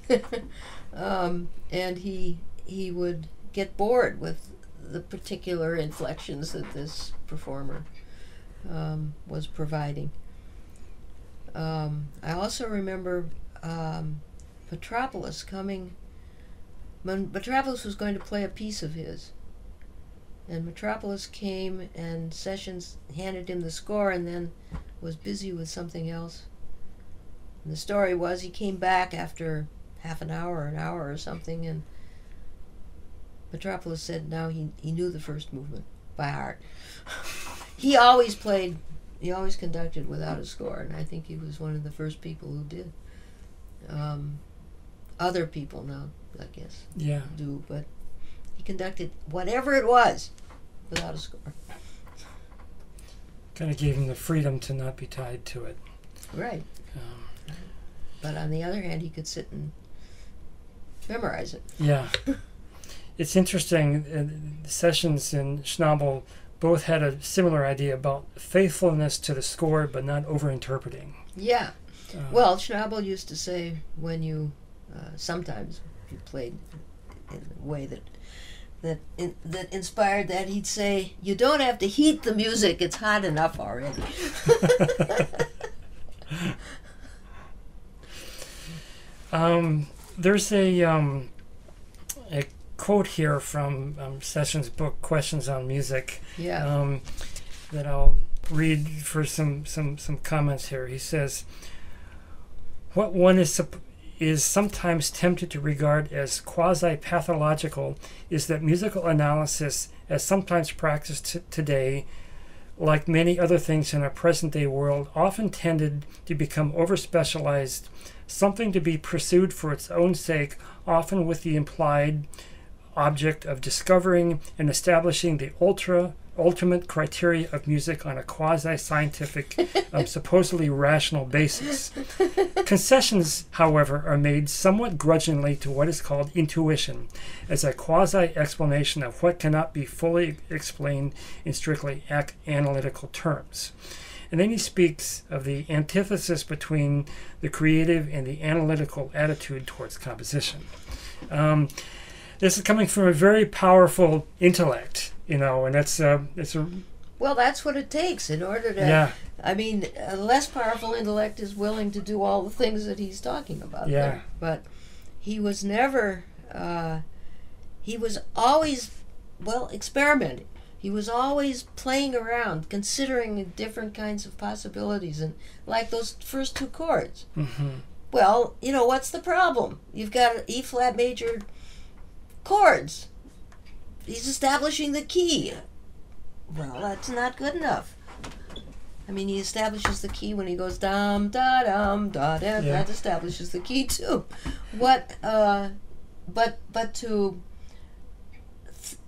um, and he he would get bored with the particular inflections that this performer um, was providing. Um, I also remember um, coming when Mitropoulos was going to play a piece of his. And Mitropoulos came and Sessions handed him the score and then was busy with something else. And the story was he came back after half an hour, an hour or something, and Mitropoulos said now he, he knew the first movement by heart. he always played, he always conducted without a score, and I think he was one of the first people who did um, other people now, I guess, yeah. do, but he conducted whatever it was without a score. Kind of gave him the freedom to not be tied to it. Right. Um, but on the other hand, he could sit and memorize it. Yeah. it's interesting. Uh, Sessions and Schnabel both had a similar idea about faithfulness to the score, but not over-interpreting. Yeah. Uh, well, Schnabel used to say when you uh, sometimes you played in a way that that in, that inspired that he'd say, "You don't have to heat the music; it's hot enough already." um, there's a um, a quote here from um, Sessions' book "Questions on Music." Yeah. Um, that I'll read for some some some comments here. He says. What one is, is sometimes tempted to regard as quasi pathological is that musical analysis, as sometimes practiced t- today, like many other things in our present day world, often tended to become over specialized, something to be pursued for its own sake, often with the implied object of discovering and establishing the ultra ultimate criteria of music on a quasi scientific, um, supposedly rational basis. Concessions, however, are made somewhat grudgingly to what is called intuition, as a quasi explanation of what cannot be fully explained in strictly ac- analytical terms. And then he speaks of the antithesis between the creative and the analytical attitude towards composition. Um, this is coming from a very powerful intellect you know, and that's uh, it's a. Well, that's what it takes in order to. Yeah. I mean, a less powerful intellect is willing to do all the things that he's talking about. Yeah. There. But he was never. Uh, he was always, well, experimenting. He was always playing around, considering different kinds of possibilities, and like those first two chords. Mm-hmm. Well, you know, what's the problem? You've got an E flat major chords. He's establishing the key. Well, that's not good enough. I mean, he establishes the key when he goes dum da dum da da. Yeah. That establishes the key too. What? Uh, but but to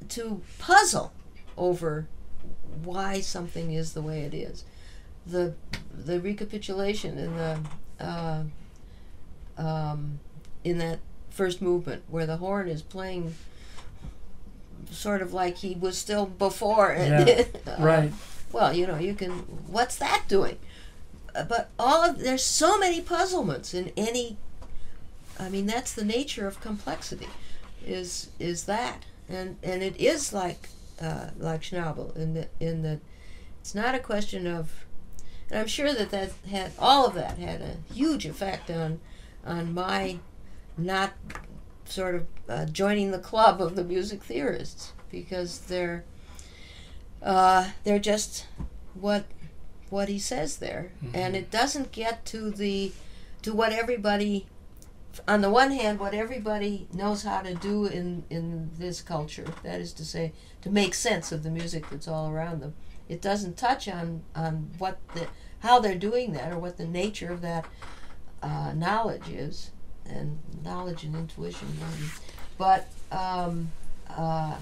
to puzzle over why something is the way it is. The the recapitulation in the uh, um, in that first movement where the horn is playing sort of like he was still before. Yeah, Uh, Right. Well, you know, you can. What's that doing? Uh, But all of there's so many puzzlements in any. I mean, that's the nature of complexity, is is that, and and it is like uh, like Schnabel in the in the. it's not a question of, and I'm sure that that had all of that had a huge effect on on my not sort of uh, joining the club of the music theorists because they're uh, they're just what what he says there, and it doesn't get to the to what everybody. On the one hand, what everybody knows how to do in in this culture, that is to say, to make sense of the music that's all around them, it doesn't touch on on what the how they're doing that or what the nature of that uh, knowledge is, and knowledge and intuition. But um, uh,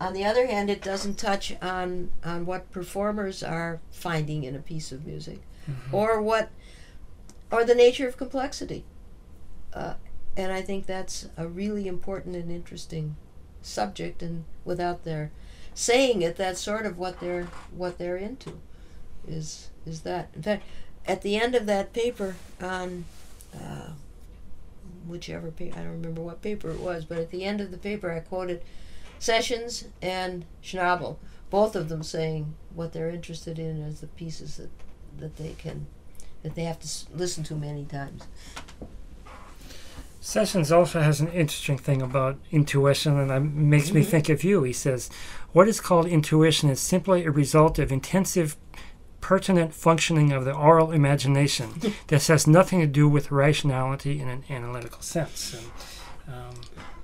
on the other hand, it doesn't touch on on what performers are finding in a piece of music, or what, or the nature of complexity. Uh, and I think that's a really important and interesting subject. And without their saying it, that's sort of what they're what they're into. Is is that in fact at the end of that paper on. Uh, whichever paper, I don't remember what paper it was, but at the end of the paper I quoted Sessions and Schnabel, both of them saying what they're interested in is the pieces that, that they can, that they have to s- listen to many times. Sessions also has an interesting thing about intuition, and it makes me Mhm. think of you. He says, What is called intuition is simply a result of intensive, pertinent functioning of the aural imagination. this has nothing to do with rationality in an analytical sense. And, um,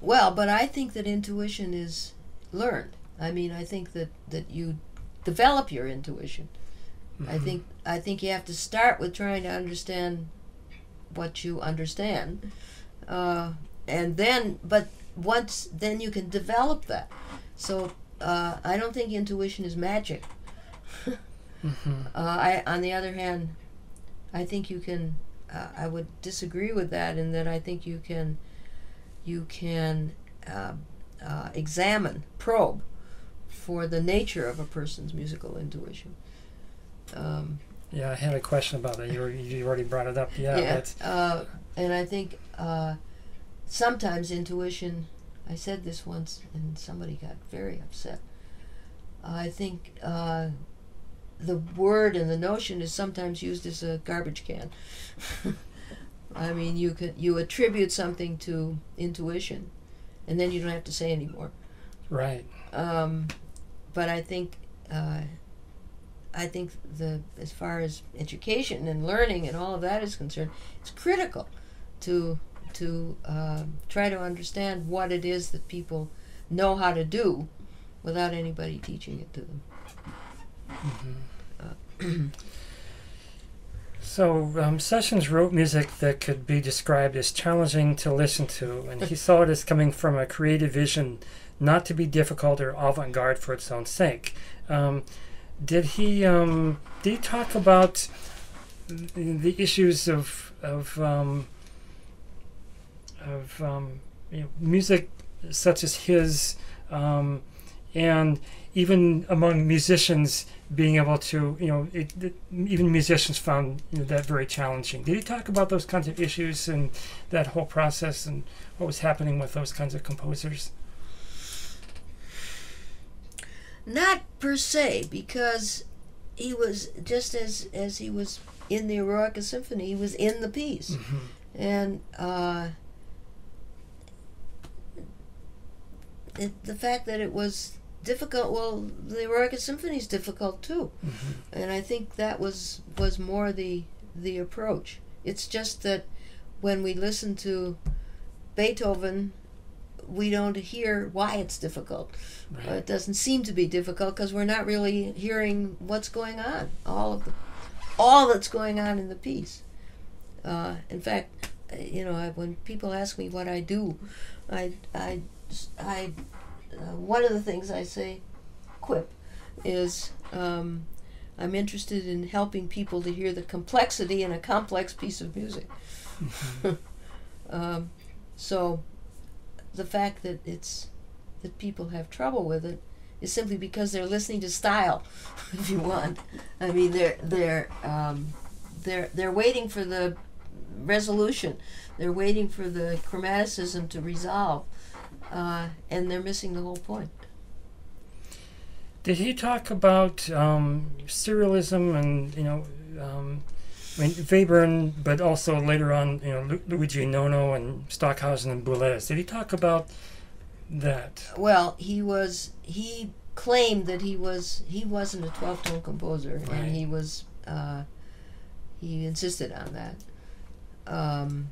Well, but I think that intuition is learned. I mean, I think that, that you develop your intuition. I mhm. think I think you have to start with trying to understand what you understand, uh, and then but once then you can develop that. So uh, I don't think intuition is magic. Mhm. Uh, I on the other hand, I think you can. Uh, I would disagree with that in that I think you can, you can uh, uh, examine, probe, for the nature of a person's musical intuition. Um, Yeah, I had a question about that. You, you already brought it up. Yeah, yeah, uh, and I think uh, sometimes intuition. I said this once, and somebody got very upset. I think uh, the word and the notion is sometimes used as a garbage can. I mean, you could you attribute something to intuition, and then you don't have to say anymore. right. Um, but I think uh, I think the as far as education and learning and all of that is concerned, it's critical to to uh, try to understand what it is that people know how to do without anybody teaching it to them. Mhm. So, um, Sessions wrote music that could be described as challenging to listen to, and he saw it as coming from a creative vision, not to be difficult or avant-garde for its own sake. Um, did he um, did he talk about the, the issues of of um, of um, you know, music such as his, um, and even among musicians being able to, you know, it, it, even musicians found you know, that very challenging. Did he talk about those kinds of issues and that whole process and what was happening with those kinds of composers? Not per se, because he was just as as he was in the Eroica Symphony, he was in the piece. Mhm. and uh, it, the fact that it was difficult well the eroica symphony is difficult too Mhm. and i think that was was more the the approach it's just that when we listen to Beethoven, we don't hear why it's difficult. Right. Uh, it doesn't seem to be difficult because we're not really hearing what's going on, all of the, all that's going on in the piece. Uh, in fact, you know, I, when people ask me what I do, I, I, I, uh, one of the things I say, quip, is um, I'm interested in helping people to hear the complexity in a complex piece of music. um, so, the fact that it's that people have trouble with it is simply because they're listening to style, if you want. I mean, they're they're um, they're they're waiting for the resolution. They're waiting for the chromaticism to resolve, uh, and they're missing the whole point. Did he talk about um, serialism and you know, um, I mean Webern, but also later on, you know, Lu- Luigi Nono and Stockhausen and Boulez? Did he talk about that? Well, he was he claimed that he was he wasn't a twelve tone composer, Right. and he was uh, he insisted on that. Um,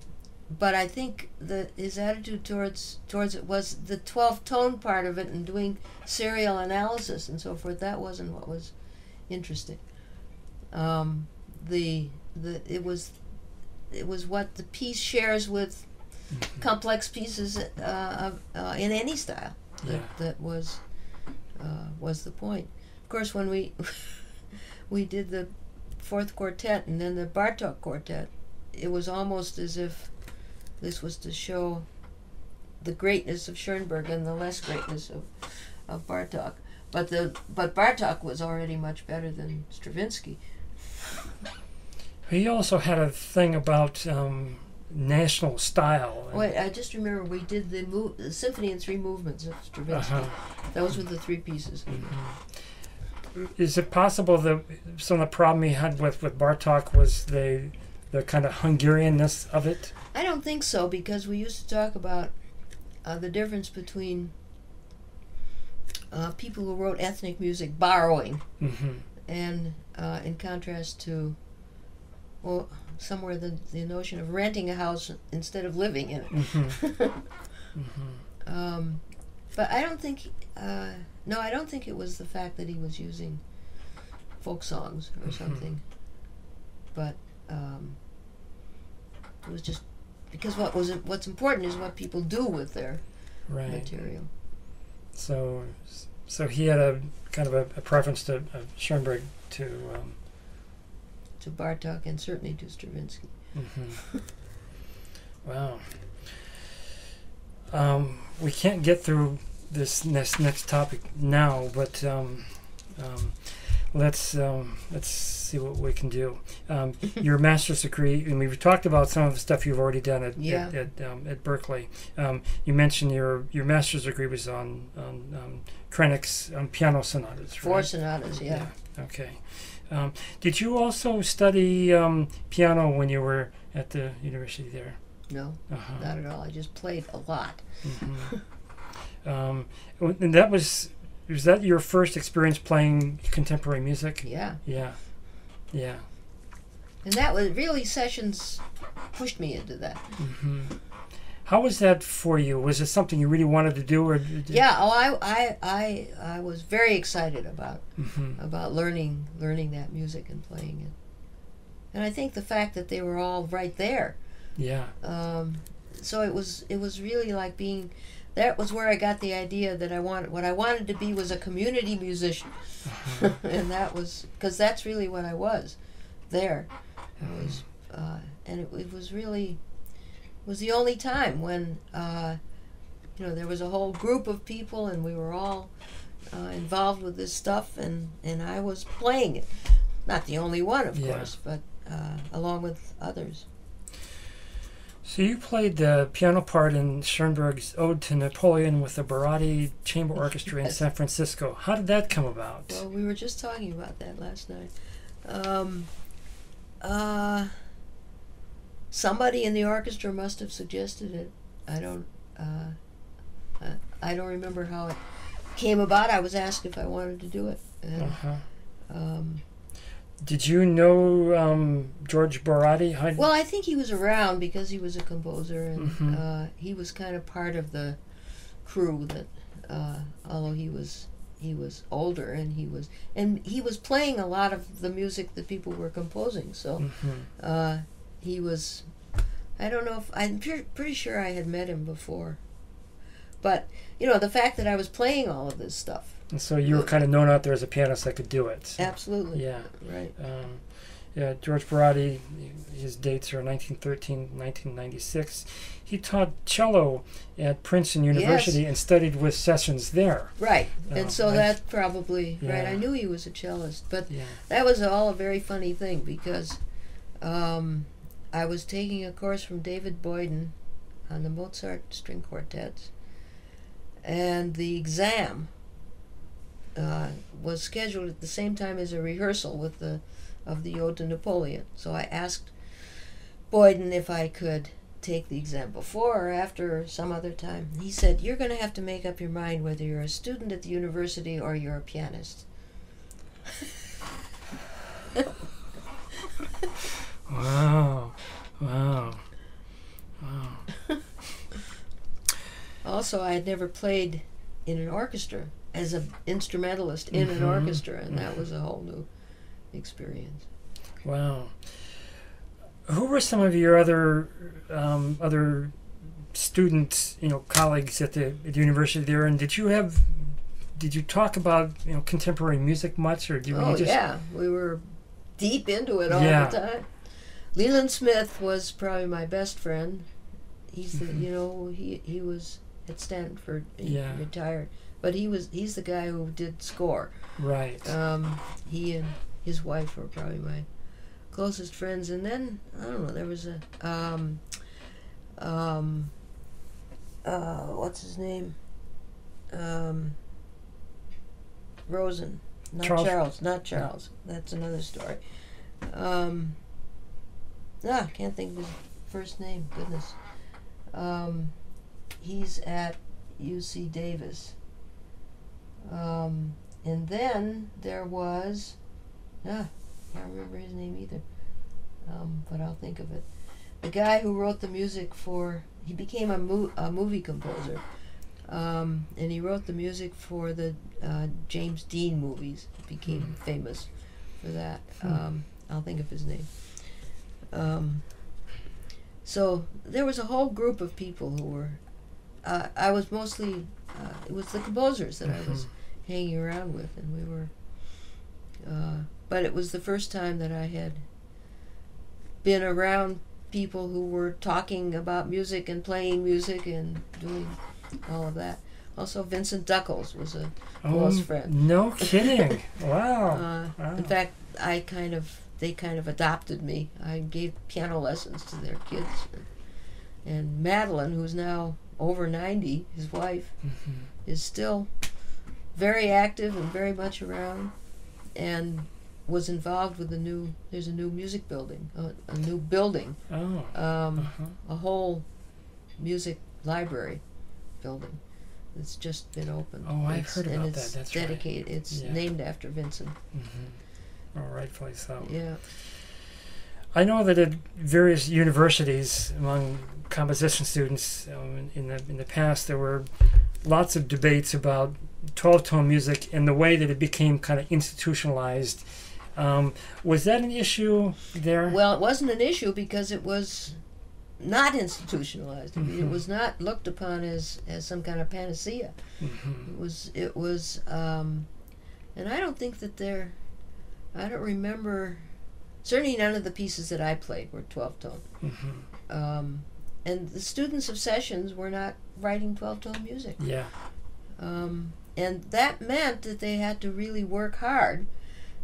but I think that his attitude towards towards it was the twelve tone part of it and doing serial analysis and so forth. That wasn't what was interesting. Um, the the it was it was what the piece shares with complex pieces uh, of, uh, in any style that, Yeah. that was uh, was the point. Of course, when we we did the fourth quartet and then the Bartok quartet, it was almost as if this was to show the greatness of Schoenberg and the less greatness of, of Bartok. But the but Bartok was already much better than Stravinsky. He also had a thing about um, national style. Wait, I just remember we did the, the symphony in three movements of Stravinsky. Uh-huh. Those were the three pieces. Is it possible that some of the problem he had with, with Bartok was the the kind of Hungarianness of it? I don't think so because we used to talk about uh, the difference between uh, people who wrote ethnic music borrowing hmm and uh, in contrast to well somewhere the, the notion of renting a house instead of living in it. Hmm um, but i don't think uh, no i don't think it was the fact that he was using folk songs or Mhm. something. But um, it was just because what was what's important is what people do with their Right. material So, so he had a kind of a, a preference to uh, Schoenberg to. Um, to bartok and certainly to stravinsky mhm. Wow. Um, we can't get through this next next topic now, but um, um, let's um, let's see what we can do. Um, your master's degree, and we've talked about some of the stuff you've already done at Yeah. at, at, um, at Berkeley. Um, you mentioned your your master's degree was on on um, Krenek's um, piano sonatas. four right? sonatas yeah. Okay. Um, did you also study um, piano when you were at the university there? no Uh-huh. not at all i just played a lot Mhm. um, and that was was that your first experience playing contemporary music? yeah Yeah. Yeah. and that was really sessions pushed me into that hmm How was that for you? Was it something you really wanted to do, or yeah oh i i i, I was very excited about hmm about learning learning that music and playing it and i think the fact that they were all right there Yeah. um, so it was it was really like being that was where I got the idea that I wanted what I wanted to be was a community musician, and that was because that's really what I was there. I was, uh, and it, it was really was the only time when uh, you know there was a whole group of people and we were all uh, involved with this stuff and and I was playing it, not the only one of Yeah. course, but uh, along with others. So you played the piano part in Schoenberg's Ode to Napoleon with the Barati Chamber Orchestra in San Francisco. How did that come about? Well, we were just talking about that last night. Um, uh, somebody in the orchestra must have suggested it. I don't. Uh, I, I don't remember how it came about. I was asked if I wanted to do it. And, Uh-huh. um, Did you know um, George Barati? How, Well, I think he was around because he was a composer, and Mhm. uh, he was kind of part of the crew that, uh, although he was he was older and he was and he was playing a lot of the music that people were composing. So Mhm. uh, he was. I don't know if I'm pre- pretty sure I had met him before, but you know the fact that I was playing all of this stuff, And so you were kind of known out there as a pianist that could do it. absolutely Yeah. right. Um, yeah, George Barati, his dates are 1913, 1996. He taught cello at Princeton University and studied with sessions there. Right, Oh, and so I- that probably right. I knew he was a cellist, but Yeah. that was all a very funny thing because um, I was taking a course from David Boyden on the Mozart string quartets, and the exam uh, was scheduled at the same time as a rehearsal with the of the Ode to Napoleon. So I asked Boyden if I could take the exam before or after or some other time. He said, "You're going to have to make up your mind whether you're a student at the university or you're a pianist." Wow. Wow. Wow. Also, I had never played in an orchestra as an instrumentalist in an Mhm. orchestra, and that was a whole new experience. Wow. Who were some of your other um, other students, you know, colleagues at the, at the university there? And did you have did you talk about you know contemporary music much, or did you oh just yeah, we were deep into it all Yeah. the time. Leland Smith was probably my best friend. He's the Mhm. you know he he was at Stanford. He Yeah. retired, but he was he's the guy who did score. right? Um, he and his wife were probably my closest friends. And then I don't know. There was a um, um, uh, what's his name? Um, Rosen, not Charles- Charles. not Charles. That's another story. Um, ah, can't think of his first name. Goodness. Um, he's at UC Davis. Um, and then there was, ah, I can't remember his name either. Um, but I'll think of it. The guy who wrote the music for, he became a, mo- a movie composer. Um, and he wrote the music for the uh, James Dean movies. Became famous for that. Hmm. Um, I'll think of his name. Um, so there was a whole group of people who were. Uh, I was mostly. Uh, it was the composers that I was Mhm. hanging around with, and we were. Uh, but it was the first time that I had been around people who were talking about music and playing music and doing all of that. Also, Vincent Duckles was a close Oh, friend. No kidding. wow. Uh, wow. In fact, I kind of they kind of adopted me. I gave piano lessons to their kids, and Madeline, who's now over ninety, his wife, Mhm. is still very active and very much around, and was involved with the new. There's a new music building, a, a new building, Oh. um, Uh-huh. a whole music library building. It's just been opened. Oh, I've heard and about it's that. That's right. dedicated. It's Yeah. named after Vincent. Mhm. Oh, rightfully so. Yeah. I know that at various universities, among composition students um, in, the in the past, there were lots of debates about 12-tone music and the way that it became kind of institutionalized. Um, was that an issue there? Well, it wasn't an issue because it was not institutionalized. I mean, it Mhm. was not looked upon as, as some kind of panacea. Mhm. It was it was, um, and I don't think that there. I don't remember. Certainly, none of the pieces that I played were twelve tone. Mhm. Um, and the students of sessions were not writing twelve tone music. Yeah. Um, and that meant that they had to really work hard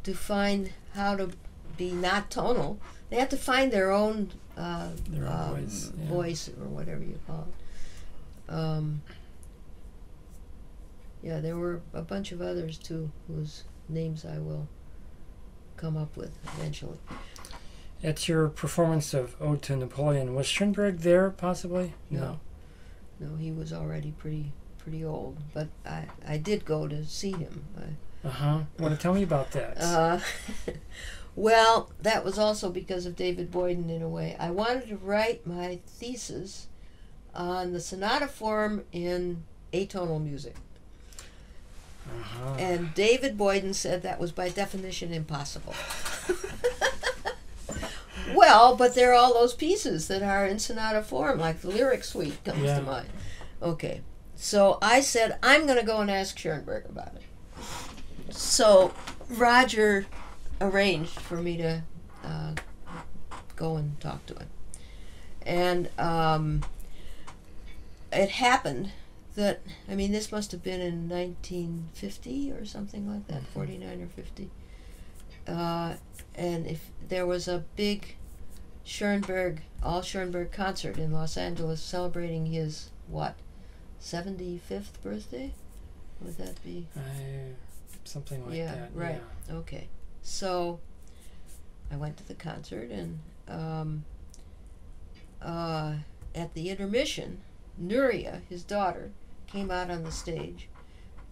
to find how to be not tonal. They had to find their own, uh, Their own um, voice, yeah. voice or whatever you call it. Um, yeah, there were a bunch of others too, whose names I will come up with eventually. At your performance of Ode to Napoleon, was Schoenberg there possibly? No. No, he was already pretty pretty old, but I I did go to see him. I, Uh huh. Want to tell me about that? Uh, Well, that was also because of David Boyden in a way. I wanted to write my thesis on the sonata form in atonal music. Uh-huh. And David Boyden said that was by definition impossible. well, but there are all those pieces that are in sonata form, like the lyric suite comes Yeah. to mind. Okay, so I said, I'm going to go and ask Schoenberg about it. So Roger arranged for me to uh, go and talk to him. And um, it happened that, I mean, this must have been in 1950 or something like that, 49 or 50. Uh, and if there was a big Schoenberg, all Schoenberg concert in Los Angeles celebrating his, what, 75th birthday? Would that be? I, something like Yeah, that. right. Okay. So I went to the concert and um, uh, at the intermission, Nuria, his daughter, came out on the stage,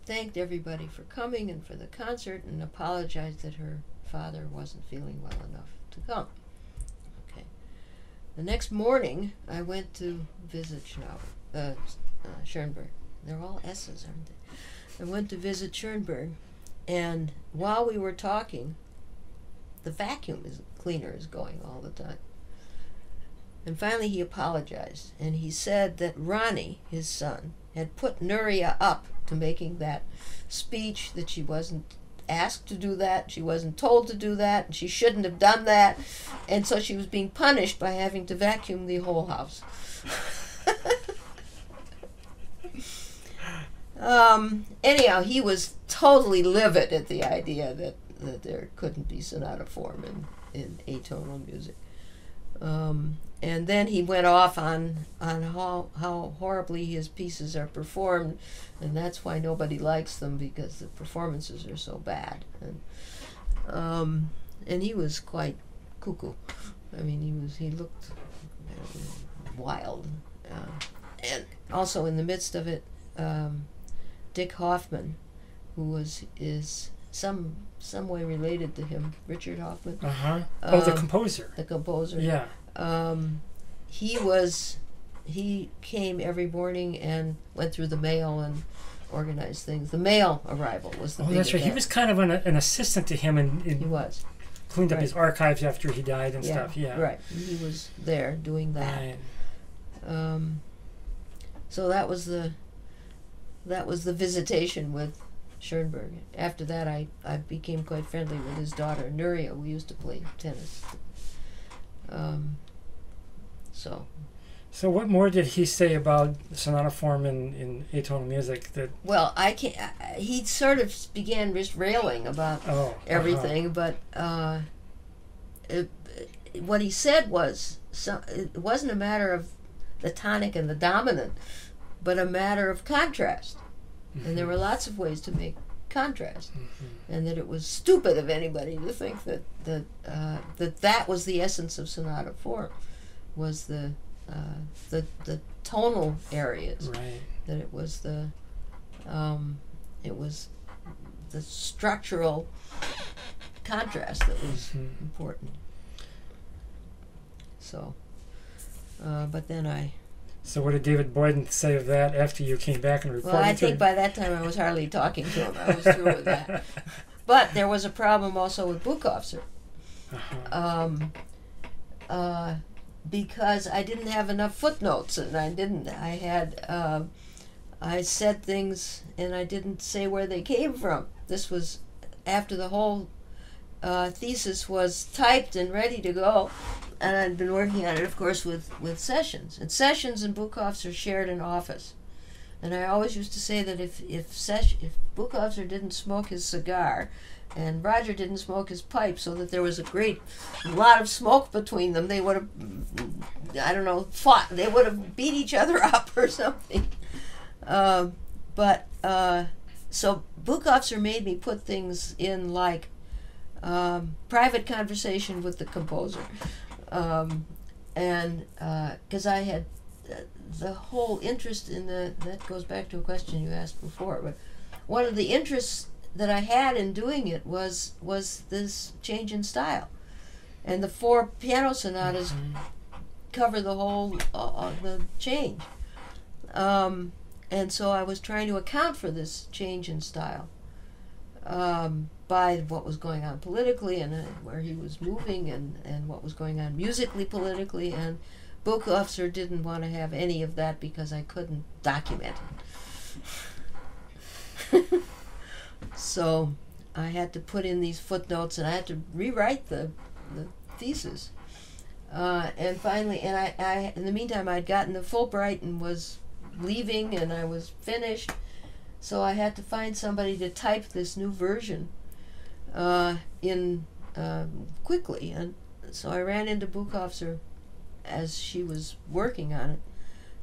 thanked everybody for coming and for the concert, and apologized that her father wasn't feeling well enough to come. The next morning, I went to visit Schnauber, uh, uh, Schoenberg. They're all S's, aren't they? I went to visit Schoenberg, and while we were talking, the vacuum is, cleaner is going all the time. And finally, he apologized, and he said that Ronnie, his son, had put Nuria up to making that speech that she wasn't asked to do that, she wasn't told to do that, and she shouldn't have done that, and so she was being punished by having to vacuum the whole house. um, anyhow, he was totally livid at the idea that, that there couldn't be sonata form in, in atonal music. Um, and then he went off on on how how horribly his pieces are performed, and that's why nobody likes them because the performances are so bad. And um, and he was quite cuckoo. I mean, he was he looked wild, uh, and also in the midst of it, um, Dick Hoffman, who was is some some way related to him, Richard Hoffman, Uh huh. oh, the Um, composer. the composer Yeah. Um, he was he came every morning and went through the mail and organized things. The mail arrival was the Oh, that's right. He was kind of an, an assistant to him and, he was cleaned up right. his archives after he died and yeah, stuff. Yeah. right. He was there doing that. Right. Um, so that was the that was the visitation with Schoenberg. After that, I, I became quite friendly with his daughter Nuria. We used to play tennis. Um, so So, what more did he say about sonata form in, in atonal music? That Well, I can't. He sort of began just railing about oh uh-huh. everything, but uh, it, it- what he said was so, it wasn't a matter of the tonic and the dominant, but a matter of contrast. And there were lots of ways to make contrast, Mhm. and that it was stupid of anybody to think that that uh, that that was the essence of sonata form, was the uh, the the tonal areas Right. that it was the um, it was the structural contrast that was Mhm. important. So, uh, but then I So, what did David Boyden say of that after you came back and reported? well, I think him? by that time I was hardly talking to him. I was through with that. But there was a problem also with Bukofzer. Uh-huh. um, uh, because I didn't have enough footnotes, and I didn't. I had uh, I said things, and I didn't say where they came from. This was after the whole uh, thesis was typed and ready to go, and I'd been working on it, of course, with with Sessions. And Sessions and Bukofzer shared an office. And I always used to say that if if Sesh, if Bukofzer didn't smoke his cigar, and Roger didn't smoke his pipe, so that there was a great lot of smoke between them, they would have, I don't know, fought. They would have beat each other up or something. Um, but uh, so Bukofzer made me put things in like um, private conversation with the composer, um, and because I had uh, the whole interest in the that goes back to a question you asked before, but one of the interests that I had in doing it was was this change in style. and the four piano sonatas cover the whole uh, uh, the change. Um, and so I was trying to account for this change in style um, by what was going on politically and uh, where he was moving and, and what was going on musically, politically. And Bukofzer didn't want to have any of that because I couldn't document it. so I had to put in these footnotes and I had to rewrite the, the thesis. Uh, and finally, and I, I, in the meantime, I'd gotten the Fulbright and was leaving and I was finished. So I had to find somebody to type this new version uh, in uh, quickly. And so I ran into Bukofzer as she was working on it.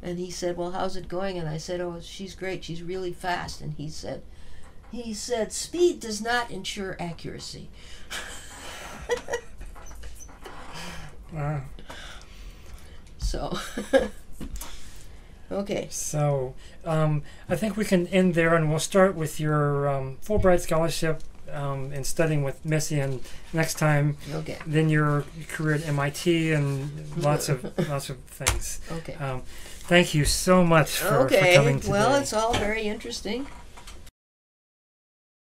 And he said, Well, how's it going? And I said, Oh, she's great. She's really fast. And he said, he said, speed does not ensure accuracy. Wow. So, okay. So um, I think we can end there, and we'll start with your um, Fulbright scholarship um, and studying with Messiaen next time. Okay. Then your career at MIT and lots of lots of things. Okay. Um, thank you so much for, okay. for coming today. Well, it's all very interesting.